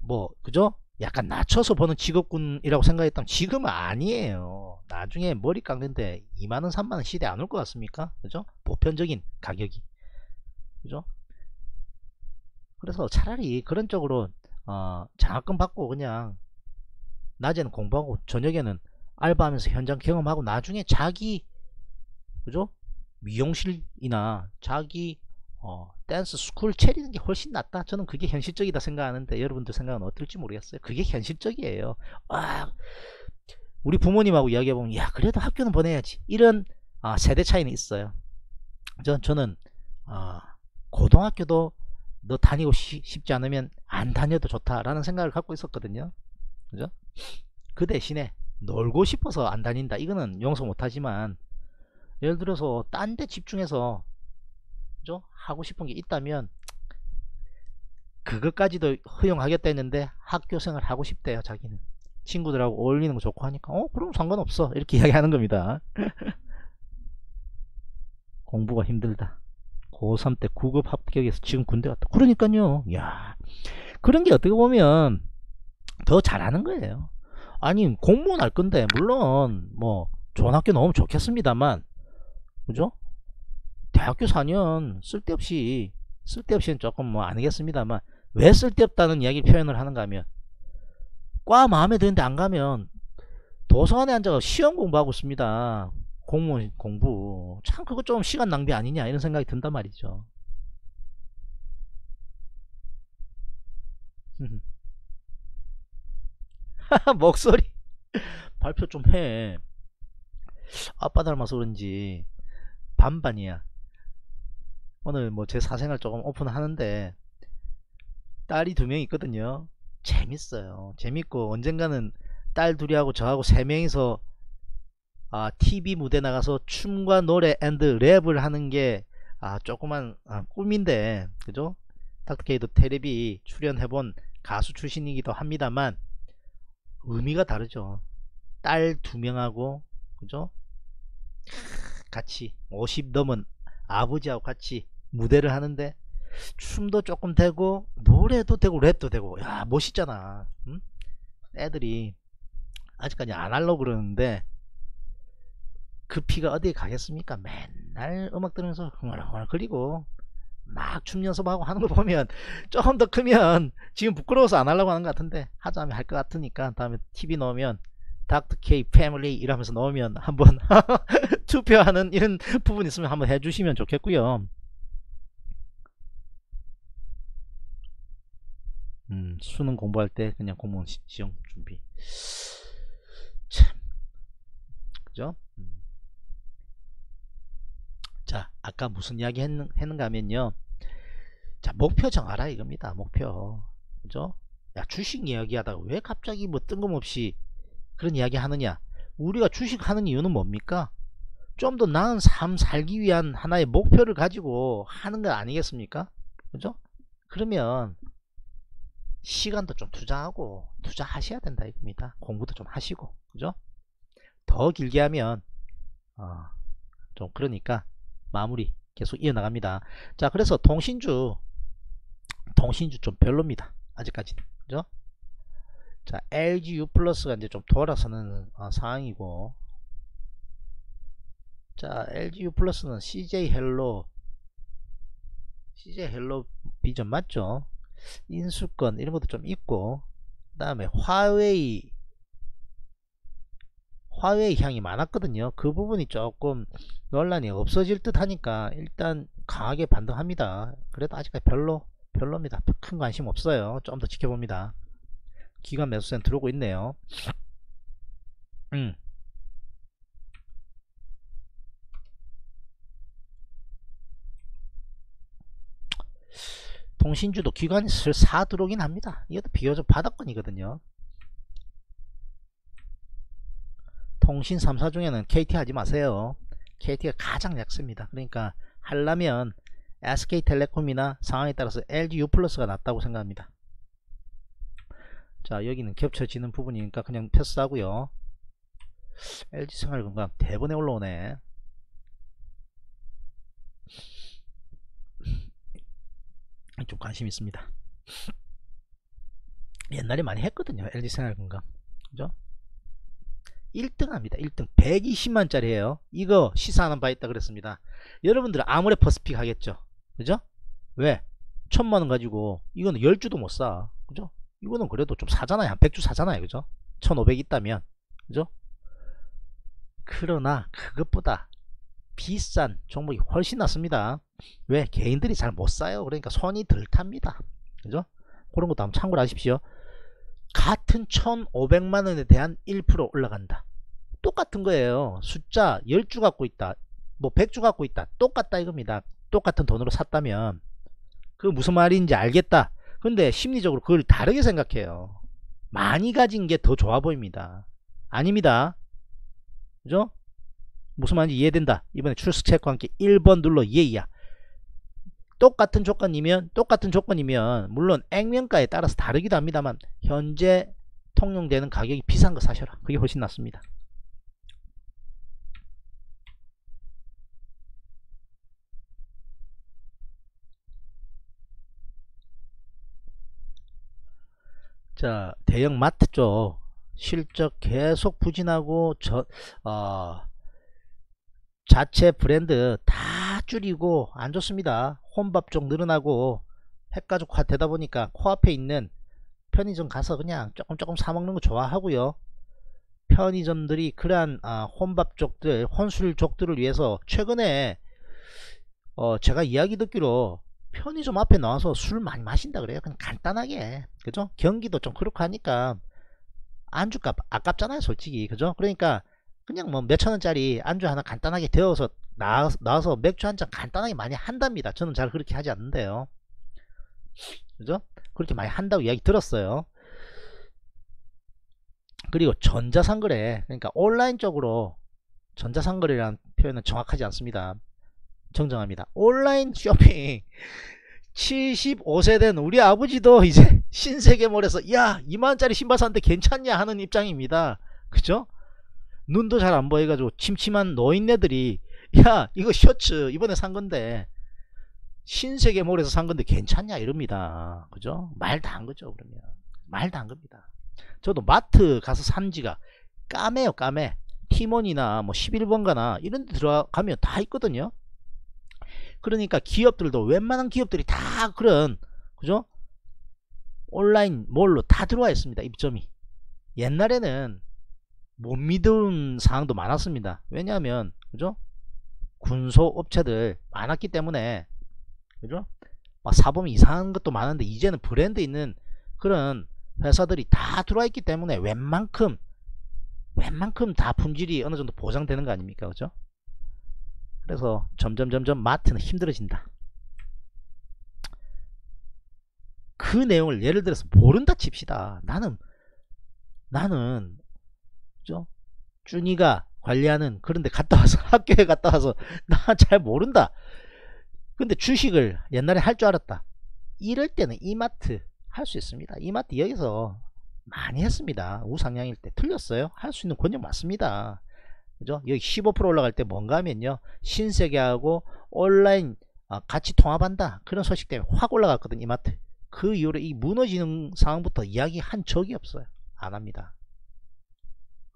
뭐 그죠? 약간 낮춰서 보는 직업군이라고 생각했다면 지금은 아니에요. 나중에 머리 깎는데 2만원 3만원 시대 안 올 것 같습니까? 그죠? 보편적인 가격이. 그죠? 그래서 차라리 그런 쪽으로 어, 장학금 받고 그냥 낮에는 공부하고 저녁에는 알바하면서 현장 경험하고 나중에 자기 그죠? 미용실이나 자기 어, 댄스 스쿨 차리는 게 훨씬 낫다. 저는 그게 현실적이다 생각하는데 여러분들 생각은 어떨지 모르겠어요. 그게 현실적이에요. 아, 우리 부모님하고 이야기해보면 야 그래도 학교는 보내야지. 이런 아, 세대 차이는 있어요. 저, 저는 아, 고등학교도 너 다니고 시, 싶지 않으면 안 다녀도 좋다라는 생각을 갖고 있었거든요. 그죠? 그 대신에 놀고 싶어서 안 다닌다. 이거는 용서 못하지만 예를 들어서 딴 데 집중해서 그죠? 하고 싶은 게 있다면 그것까지도 허용하겠다 했는데 학교 생활 하고 싶대요 자기는. 친구들하고 어울리는 거 좋고 하니까 어 그럼 상관없어. 이렇게 (laughs) 이야기하는 겁니다. (laughs) 공부가 힘들다 고3 때 9급 합격해서 지금 군대 갔다 그러니까요 야 그런 게 어떻게 보면 더 잘하는 거예요 아니 공무원 할 건데 물론 뭐 좋은 학교 나오면 좋겠습니다만 그죠? 대학교 4년 쓸데없이 쓸데없이는 조금 뭐 아니겠습니다만 왜 쓸데없다는 이야기 표현을 하는가 하면 과 마음에 드는데 안 가면 도서관에 앉아서 시험 공부하고 있습니다. 공무원 공부 참 그거 좀 시간 낭비 아니냐 이런 생각이 든단 말이죠. (laughs) 목소리 (laughs) 발표 좀 해. 아빠 닮아서 그런지 반반이야. 오늘 뭐 제 사생활 조금 오픈하는데 딸이 두 명 있거든요. 재밌어요. 재밌고 언젠가는 딸 둘이하고 저하고 세 명이서 아, TV 무대 나가서 춤과 노래 and 랩을 하는 게 아, 조그만 아, 꿈인데 그죠? 닥터케이도 테레비 출연해본 가수 출신이기도 합니다만 의미가 다르죠. 딸 두 명하고 그죠? 같이 50 넘은 아버지하고 같이 무대를 하는데 춤도 조금 되고 노래도 되고 랩도 되고 야 멋있잖아 응? 애들이 아직까지 안 하려고 그러는데 그 피가 어디에 가겠습니까? 맨날 음악 들으면서 흥얼흥얼 거리고 막 춤 연습하고 하는 거 보면 조금 더 크면 지금 부끄러워서 안 하려고 하는 것 같은데 하자면 할 것 같으니까 다음에 TV 넣으면 닥터 K 패밀리 이러면서 넣으면 한번 (laughs) 투표하는 이런 부분 있으면 한번 해주시면 좋겠고요. 음, 수능 공부할 때 그냥 공무원 시, 험 준비. 참. 그죠? 음. 자 아까 무슨 이야기 했는, 했는가 하면요. 자 목표 정하라 이겁니다 목표. 그죠? 야 주식 이야기 하다가 왜 갑자기 뭐 뜬금없이 그런 이야기 하느냐? 우리가 주식 하는 이유는 뭡니까? 좀 더 나은 삶 살기 위한 하나의 목표를 가지고 하는 거 아니겠습니까? 그죠? 그러면 시간도 좀 투자하고 투자하셔야 된다 이겁니다. 공부도 좀 하시고 그죠? 더 길게 하면 어, 좀 그러니까 마무리 계속 이어나갑니다. 자 그래서 통신주 통신주 좀 별로입니다. 아직까지는. 그죠? 자 LG U 플러스가 이제 좀 돌아서는 어, 상황이고. 자 LG U 플러스는 CJ 헬로 CJ 헬로 비전 맞죠? 인수권 이런 것도 좀 있고 그 다음에 화웨이 화웨이 향이 많았거든요 그 부분이 조금 논란이 없어질 듯 하니까 일단 강하게 반등합니다 그래도 아직까지 별로 별로입니다 큰 관심 없어요 좀 더 지켜봅니다 기관 매수세는 들어오고 있네요 음. 통신주도 기관이 슬사 들어오긴 합니다. 이것도 비교적 바닥권이거든요. 통신 3사 중에는 KT 하지 마세요. KT가 가장 약습니다. 그러니까 하려면 SK텔레콤이나 상황에 따라서 LG U+가 낫다고 생각합니다. 자 여기는 겹쳐지는 부분이니까 그냥 패스하고요. LG생활건강 대번에 올라오네. 좀 관심 있습니다. 옛날에 많이 했거든요. LG생활건강. 그죠? 1등 합니다. 1등. 120만짜리에요. 이거 시사하는 바 있다 그랬습니다. 여러분들은 아무래 퍼스픽 하겠죠. 그죠? 왜? 천만원 가지고 이거는 10주도 못 사. 그죠? 이거는 그래도 좀 사잖아요. 한 100주 사잖아요. 그죠? 1500 있다면. 그죠? 그러나 그것보다 비싼 종목이 훨씬 낫습니다. 왜? 개인들이 잘 못 사요. 그러니까 손이 덜 탑니다. 그죠? 그런 것도 한번 참고를 하십시오. 같은 1500만 원에 대한 1% 올라간다. 똑같은 거예요. 숫자 10주 갖고 있다. 뭐 100주 갖고 있다. 똑같다 이겁니다. 똑같은 돈으로 샀다면 그 무슨 말인지 알겠다. 근데 심리적으로 그걸 다르게 생각해요. 많이 가진 게 더 좋아 보입니다. 아닙니다. 그죠? 무슨 말인지 이해된다. 이번에 출석 체크와 함께 1번 눌러 예이야. 똑같은 조건이면 똑같은 조건이면 물론 액면가에 따라서 다르기도 합니다만 현재 통용되는 가격이 비싼 거 사셔라. 그게 훨씬 낫습니다. 자 대형 마트 쪽 실적 계속 부진하고 저 어, 자체 브랜드 다 줄이고 안 좋습니다. 혼밥 쪽 늘어나고 핵가족화 되다 보니까 코앞에 있는 편의점 가서 그냥 조금 조금 사 먹는 거 좋아하고요. 편의점들이 그러한 아, 혼밥 쪽들, 혼술 쪽들을 위해서 최근에 어, 제가 이야기 듣기로 편의점 앞에 나와서 술 많이 마신다 그래요. 그냥 간단하게. 그죠? 경기도 좀 그렇고 하니까 안주값 아깝잖아요, 솔직히. 그죠? 그러니까 그냥 뭐 몇천 원짜리 안주 하나 간단하게 데워서 나, 나와서 맥주 한 잔 간단하게 많이 한답니다. 저는 잘 그렇게 하지 않는데요. 그죠? 그렇게 많이 한다고 이야기 들었어요. 그리고 전자상거래, 그러니까 온라인 쪽으로 전자상거래라는 표현은 정확하지 않습니다. 정정합니다. 온라인 쇼핑 75세 된 우리 아버지도 이제 신세계몰에서 야 2만원짜리 신발 샀는데 괜찮냐 하는 입장입니다. 그죠? 눈도 잘 안 보여가지고 침침한 노인네들이 야 이거 셔츠 이번에 산 건데 신세계몰에서 산 건데 괜찮냐 이럽니다. 그죠? 말도 안 거죠 그러면 말도 안 겁니다. 저도 마트 가서 산 지가 까매요 까매 티몬이나 뭐 11번가나 이런 데 들어가면 다 있거든요. 그러니까 기업들도 웬만한 기업들이 다 그런 그죠? 온라인 몰로 다 들어와 있습니다. 입점이. 옛날에는 못 믿은 사항도 많았습니다. 왜냐하면 그죠? 군소 업체들 많았기 때문에 그죠? 막 사범 이상한 것도 많은데 이제는 브랜드 있는 그런 회사들이 다 들어와 있기 때문에 웬만큼 웬만큼 다 품질이 어느 정도 보장되는 거 아닙니까? 그죠? 그래서 점점 점점 마트는 힘들어진다. 그 내용을 예를 들어서 모른다 칩시다. 나는 나는 그죠? 준이가 관리하는 그런데 갔다 와서 (laughs) 학교에 갔다 와서 나 잘 모른다. 근데 주식을 옛날에 할 줄 알았다. 이럴 때는 이마트 할 수 있습니다. 이마트 여기서 많이 했습니다. 우상향일 때 틀렸어요. 할 수 있는 권역 맞습니다. 그죠? 여기 15% 올라갈 때 뭔가 하면요. 신세계하고 온라인 아, 같이 통합한다. 그런 소식 때문에 확 올라갔거든 이마트. 그 이후로 이 무너지는 상황부터 이야기 한 적이 없어요. 안 합니다.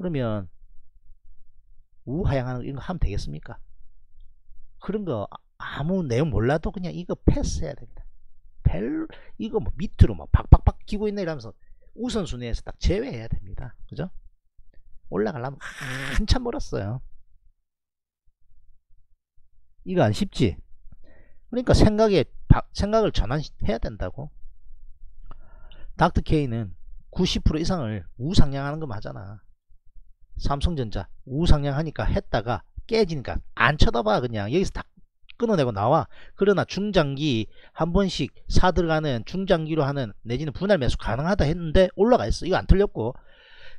그러면 우하향하는 이런 거 하면 되겠습니까? 그런 거 아무 내용 몰라도 그냥 이거 패스해야 됩니다. 별 이거 뭐 밑으로 막 박박박 기고 있네 이러면서 우선순위에서 딱 제외해야 됩니다. 그죠? 올라가려면 한참 멀었어요. 이거 안 쉽지? 그러니까 생각에 생각을 전환해야 된다고. 닥터케이는 90% 이상을 우상향하는 거 맞잖아. 삼성전자 우상향하니까 했다가 깨지니까 안 쳐다봐 그냥 여기서 다 끊어내고 나와. 그러나 중장기 한 번씩 사 들어가는 중장기로 하는 내지는 분할 매수 가능하다 했는데 올라가 있어. 이거 안 틀렸고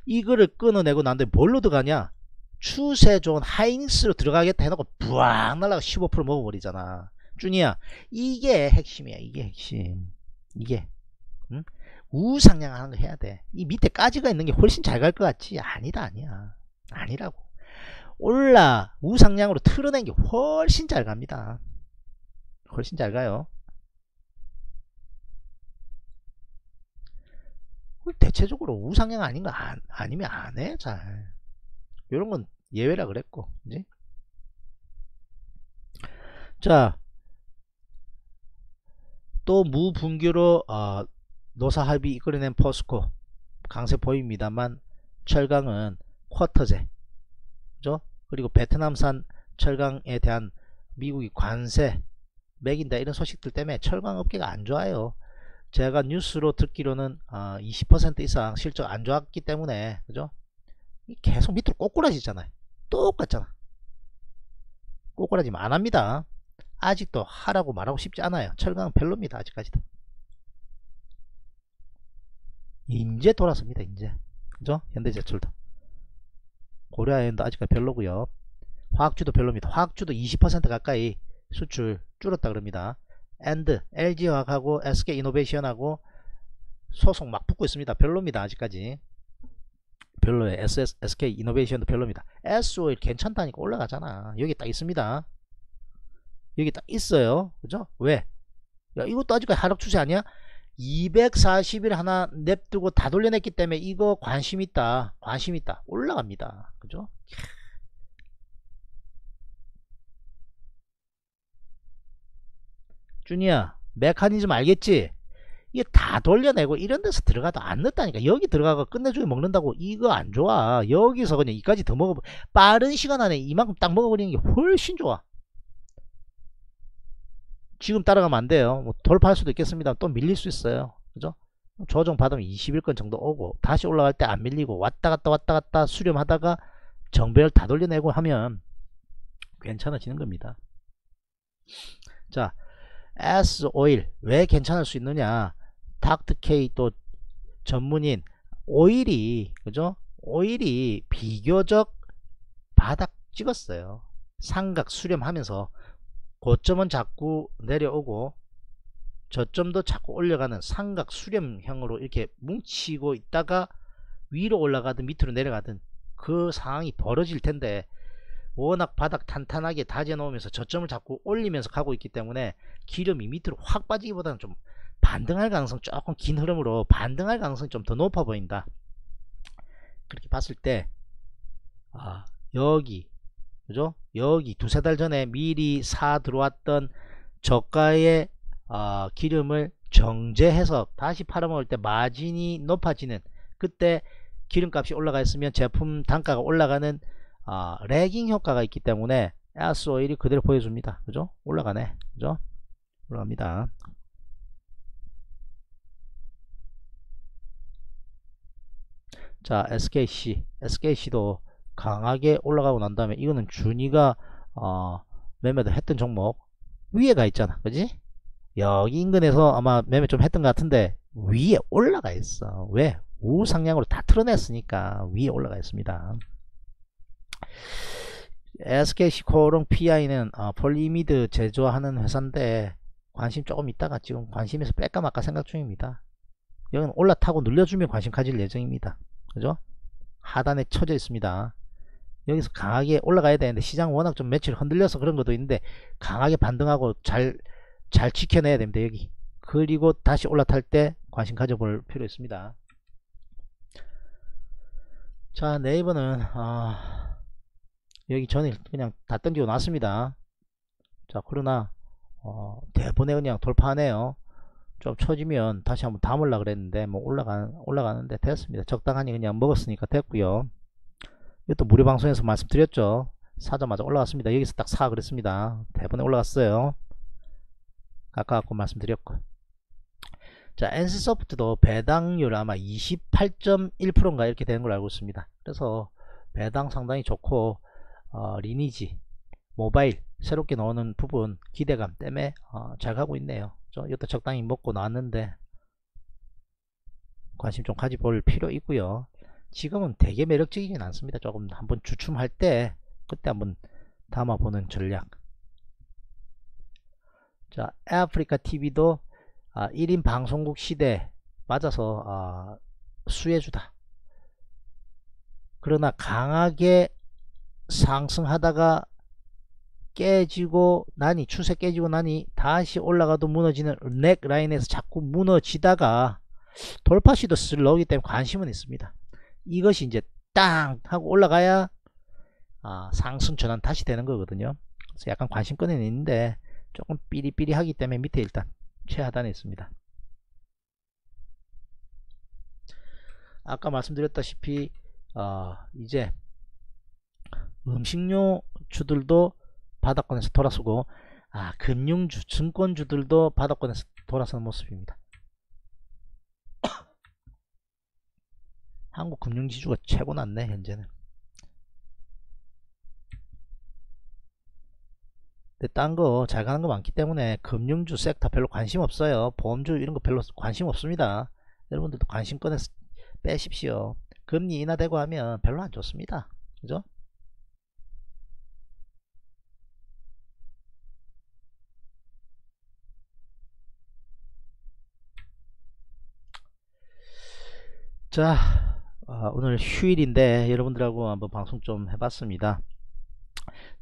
이거를 끊어내고 난데 뭘로 들어가냐 추세 좋은 하이닉스로 들어가겠다 해놓고 부앙 날라가 15% 먹어버리잖아 준이야 이게 핵심이야 이게 핵심 이게 응? 우상향하는 거 해야 돼 이 밑에 까지가 있는 게 훨씬 잘 갈 것 같지? 아니다 아니야. 아니라고. 올라 우상향으로 틀어낸 게 훨씬 잘 갑니다. 훨씬 잘 가요. 대체적으로 우상향 아닌 거 안, 아니면 안 해, 잘. 이런 건 예외라 그랬고, 이제. 자, 또 무분규로 어, 노사합의 이끌어낸 포스코 강세 보입니다만 철강은 쿼터제 그죠? 그리고 베트남산 철강에 대한 미국이 관세 매긴다 이런 소식들 때문에 철강 업계가 안 좋아요. 제가 뉴스로 듣기로는 어, 20% 이상 실적 안 좋았기 때문에 그죠? 계속 밑으로 꼬꾸라지잖아요. 똑같잖아. 꼬꾸라지면 안 합니다. 아직도 하라고 말하고 싶지 않아요. 철강은 별로입니다. 아직까지도. 이제 돌았습니다. 이제. 그죠? 현대제철도. 고려아연도 아직까지 별로고요. 화학주도 별로입니다. 화학주도 20% 가까이 수출 줄었다 그럽니다. and LG화학하고 SK이노베이션하고 소송 막 붙고 있습니다. 별로입니다. 아직까지. 별로에 SS, SK이노베이션도 별로입니다. SO일 괜찮다니까 올라가잖아. 여기 딱 있습니다. 여기 딱 있어요. 그죠? 왜? 야, 이것도 아직까지 하락 추세 아니야? 240일 하나 냅두고 다 돌려냈기 때문에 이거 관심 있다 관심 있다. 올라갑니다. 그죠? 준이야 메커니즘 알겠지? 이게 다 돌려내고 이런 데서 들어가도 안 넣었다니까. 여기 들어가고 끝내주게 먹는다고 이거 안 좋아. 여기서 그냥 이까지 더 먹어 빠른 시간 안에 이만큼 딱 먹어버리는 게 훨씬 좋아 지금 따라가면 안 돼요. 뭐 돌파할 수도 있겠습니다. 또 밀릴 수 있어요. 그죠? 조정 받으면 21건 정도 오고 다시 올라갈 때 안 밀리고 왔다 갔다 왔다 갔다 수렴하다가 정배열 다 돌려내고 하면 괜찮아지는 겁니다. 자 S 오일 왜 괜찮을 수 있느냐? 닥트케이 또 전문인 오일이 그죠? 오일이 비교적 바닥 찍었어요. 삼각 수렴하면서 고점은 자꾸 내려오고 저점도 자꾸 올려가는 삼각 수렴형으로 이렇게 뭉치고 있다가 위로 올라가든 밑으로 내려가든 그 상황이 벌어질 텐데 워낙 바닥 탄탄하게 다져 놓으면서 저점을 자꾸 올리면서 가고 있기 때문에 기름이 밑으로 확 빠지기보다는 좀 반등할 가능성 조금 긴 흐름으로 반등할 가능성이 좀 더 높아 보인다. 그렇게 봤을 때 아, 여기 그죠? 여기 두세 달 전에 미리 사 들어왔던 저가의 어, 기름을 정제해서 다시 팔아먹을 때 마진이 높아지는 그때 기름값이 올라가 있으면 제품 단가가 올라가는 어, 레깅 효과가 있기 때문에 가스오일이 그대로 보여줍니다. 그죠? 올라가네. 그죠? 올라갑니다. 자 SKC SKC도 강하게 올라가고 난 다음에 이거는 준이가 어, 매매도 했던 종목 위에 가 있잖아. 그지? 여기 인근에서 아마 매매 좀 했던 것 같은데 위에 올라가 있어. 왜? 우상향으로 다 틀어냈으니까 위에 올라가 있습니다. SKC코오롱 PI는 어, 폴리이미드 제조하는 회사인데 관심 조금 있다가 지금 관심에서 뺄까 말까 생각 중입니다. 여기는 올라타고 눌려주면 관심 가질 예정입니다. 그죠? 하단에 쳐져 있습니다. 여기서 강하게 올라가야 되는데 시장 워낙 좀 며칠 흔들려서 그런 것도 있는데 강하게 반등하고 잘, 잘 지켜내야 됩니다. 여기. 그리고 다시 올라탈 때 관심 가져볼 필요 있습니다. 자 네이버는 아, 여기 전에 그냥 다 던지고 놨습니다. 자 그러나 어, 대본에 그냥 돌파하네요. 좀 처지면 다시 한번 담을라 그랬는데 뭐 올라가 올라가는데 됐습니다. 적당하니 그냥 먹었으니까 됐고요. 이것도 무료 방송에서 말씀드렸죠. 사자마자 올라갔습니다. 여기서 딱 사 그랬습니다. 대본에 올라갔어요. 아까 갖고 말씀드렸고. 자, NC소프트도 배당률 아마 28.1%인가 이렇게 되는 걸 알고 있습니다. 그래서 배당 상당히 좋고 어, 리니지, 모바일 새롭게 나오는 부분 기대감 때문에 어, 잘 가고 있네요. 이것도 적당히 먹고 나왔는데 관심 좀 가져볼 필요 있고요 지금은 되게 매력적이진 않습니다. 조금 한번 주춤할 때 그때 한번 담아보는 전략. 자 아프리카 TV도 아, 1인 방송국 시대 맞아서 아, 수혜주다. 그러나 강하게 상승하다가 깨지고 나니 추세 깨지고 나니 다시 올라가도 무너지는 넥 라인에서 자꾸 무너지다가 돌파 시도 쓸 나오기 때문에 관심은 있습니다. 이것이 이제 땅 하고 올라가야 아, 상승 전환 다시 되는 거거든요. 그래서 약간 관심권은 있는데 조금 삐리삐리 하기 때문에 밑에 일단 최하단에 있습니다. 아까 말씀드렸다시피 어, 이제 음식료 주들도 바닥권에서 돌아서고 아 금융주 증권주들도 바닥권에서 돌아서는 모습입니다 한국 금융지주가 최고 났네 현재는. 근데 딴 거 잘 가는 거 많기 때문에 금융주 섹터 별로 관심 없어요. 보험주 이런 거 별로 관심 없습니다. 여러분들도 관심 꺼내서 빼십시오. 금리 인하되고 하면 별로 안 좋습니다. 그죠? 자 어, 오늘 휴일인데 여러분들하고 한번 방송 좀 해봤습니다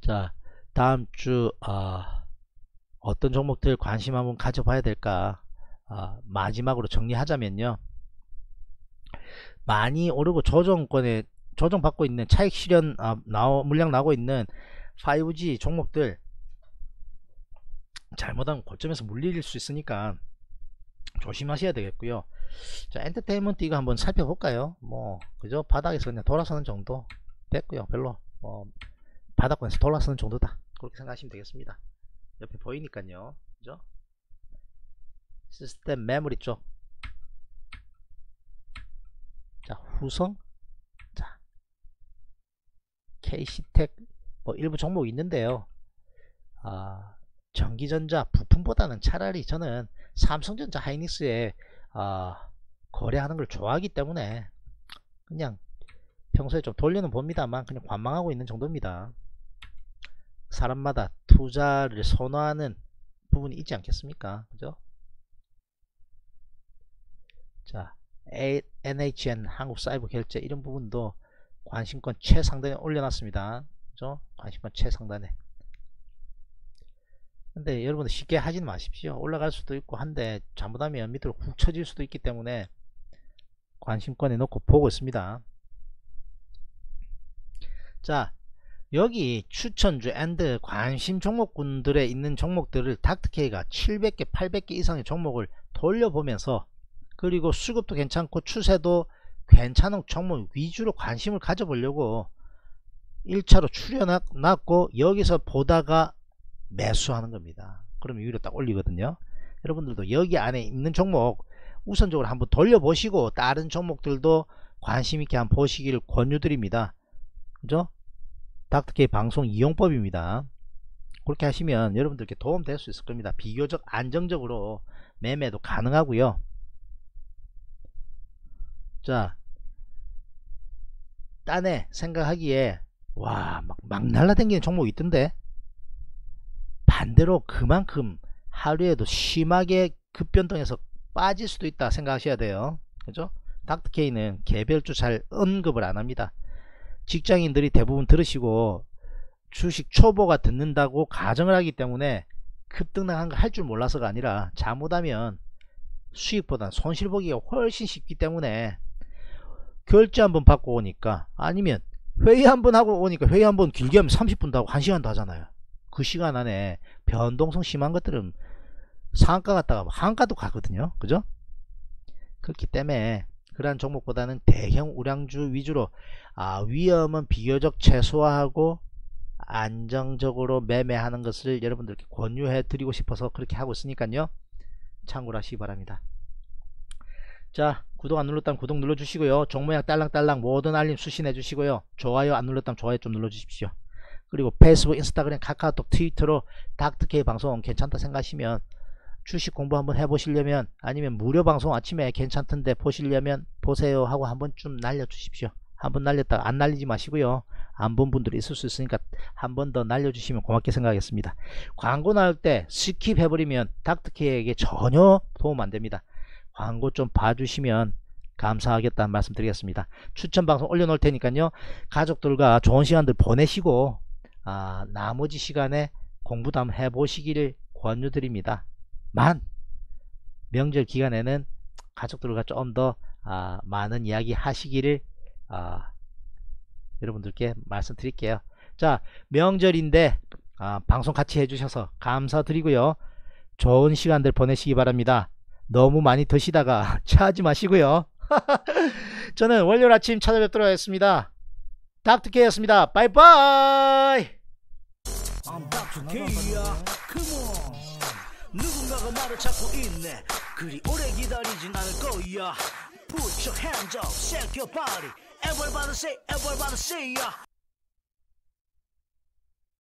자 다음주 어, 어떤 종목들 관심 한번 가져봐야 될까 아, 마지막으로 정리하자면요. 많이 오르고 조정권에 조정받고 있는 차익 실현 아, 나오, 물량 나오고 있는 5G 종목들 잘못하면 고점에서 물릴 수 있으니까 조심하셔야 되겠고요. 자, 엔터테인먼트 이거 한번 살펴볼까요? 뭐, 그죠? 바닥에서 그냥 돌아서는 정도 됐고요. 별로, 뭐, 바닥권에서 돌아서는 정도다. 그렇게 생각하시면 되겠습니다. 옆에 보이니까요. 그죠? 시스템 메모리 쪽. 자, 후성. 자, KC텍, 뭐, 일부 종목이 있는데요. 아, 전기전자 부품보다는 차라리 저는 삼성전자 하이닉스에 아, 거래하는 걸 좋아하기 때문에 그냥 평소에 좀 돌려는 봅니다만 그냥 관망하고 있는 정도입니다. 사람마다 투자를 선호하는 부분이 있지 않겠습니까? 그죠? 자, NHN 한국 사이버 결제 이런 부분도 관심권 최상단에 올려놨습니다. 그죠? 관심권 최상단에. 근데 여러분들 쉽게 하지는 마십시오. 올라갈 수도 있고 한데 잘못하면 밑으로 훅 쳐질 수도 있기 때문에 관심권에 놓고 보고 있습니다. 자 여기 추천주 and 관심 종목군들에 있는 종목들을 닥터케이가 700개 800개 이상의 종목을 돌려보면서 그리고 수급도 괜찮고 추세도 괜찮은 종목 위주로 관심을 가져보려고 1차로 출연놨고 여기서 보다가 매수하는 겁니다. 그럼 위로 딱 올리거든요. 여러분들도 여기 안에 있는 종목 우선적으로 한번 돌려보시고 다른 종목들도 관심있게 한번 보시기를 권유드립니다. 그죠? 닥터케이 방송 이용법입니다. 그렇게 하시면 여러분들께 도움 될 수 있을 겁니다. 비교적 안정적으로 매매도 가능하고요. 자, 딴에 생각하기에 와, 막, 막 날라다니는 종목이 있던데 반대로 그만큼 하루에도 심하게 급변동해서 빠질 수도 있다 생각하셔야 돼요. 그죠? 닥터케이는 개별주 잘 언급을 안 합니다. 직장인들이 대부분 들으시고 주식 초보가 듣는다고 가정을 하기 때문에 급등한 거 할 줄 몰라서가 아니라 잘못하면 수익보다 손실 보기가 훨씬 쉽기 때문에 결제 한번 받고 오니까 아니면 회의 한번 하고 오니까 회의 한번 길게 하면 30분도 하고 1시간도 하잖아요. 그 시간 안에 변동성 심한 것들은 상가 갔다가 한가도 가거든요. 그죠? 그렇기 때문에 그러한 종목보다는 대형 우량주 위주로 아, 위험은 비교적 최소화하고 안정적으로 매매하는 것을 여러분들께 권유해 드리고 싶어서 그렇게 하고 있으니까요. 참고를 하시기 바랍니다. 자 구독 안 눌렀다면 구독 눌러주시고요. 종모양 딸랑딸랑 모든 알림 수신해 주시고요. 좋아요 안 눌렀다면 좋아요 좀 눌러주십시오. 그리고 페이스북, 인스타그램, 카카오톡, 트위터로 닥터케이 방송 괜찮다 생각하시면 주식 공부 한번 해보시려면 아니면 무료 방송 아침에 괜찮던데 보시려면 보세요 하고 한번 좀 날려주십시오. 한번 날렸다고 안 날리지 마시고요. 안 본 분들이 있을 수 있으니까 한 번 더 날려주시면 고맙게 생각하겠습니다. 광고 나올 때 skip 해버리면 닥터케이에게 전혀 도움 안됩니다. 광고 좀 봐주시면 감사하겠다는 말씀 드리겠습니다. 추천 방송 올려놓을 테니까요. 가족들과 좋은 시간들 보내시고 아, 나머지 시간에 공부도 한번 해보시기를 권유드립니다. 만 명절 기간에는 가족들과 좀 더 아, 많은 이야기 하시기를 아, 여러분들께 말씀드릴게요. 자 명절인데 아, 방송 같이 해주셔서 감사드리고요. 좋은 시간들 보내시기 바랍니다. 너무 많이 드시다가 (laughs) 체하지 마시고요. (laughs) 저는 월요일 아침 찾아뵙도록 하겠습니다. 닥터케이였습니다. 바이바이. 누군가가 나를 찾고 있네. 그리 오래 기다리진 않을 거야. Put your hands up, shake your body. Everybody say, everybody say, yeah.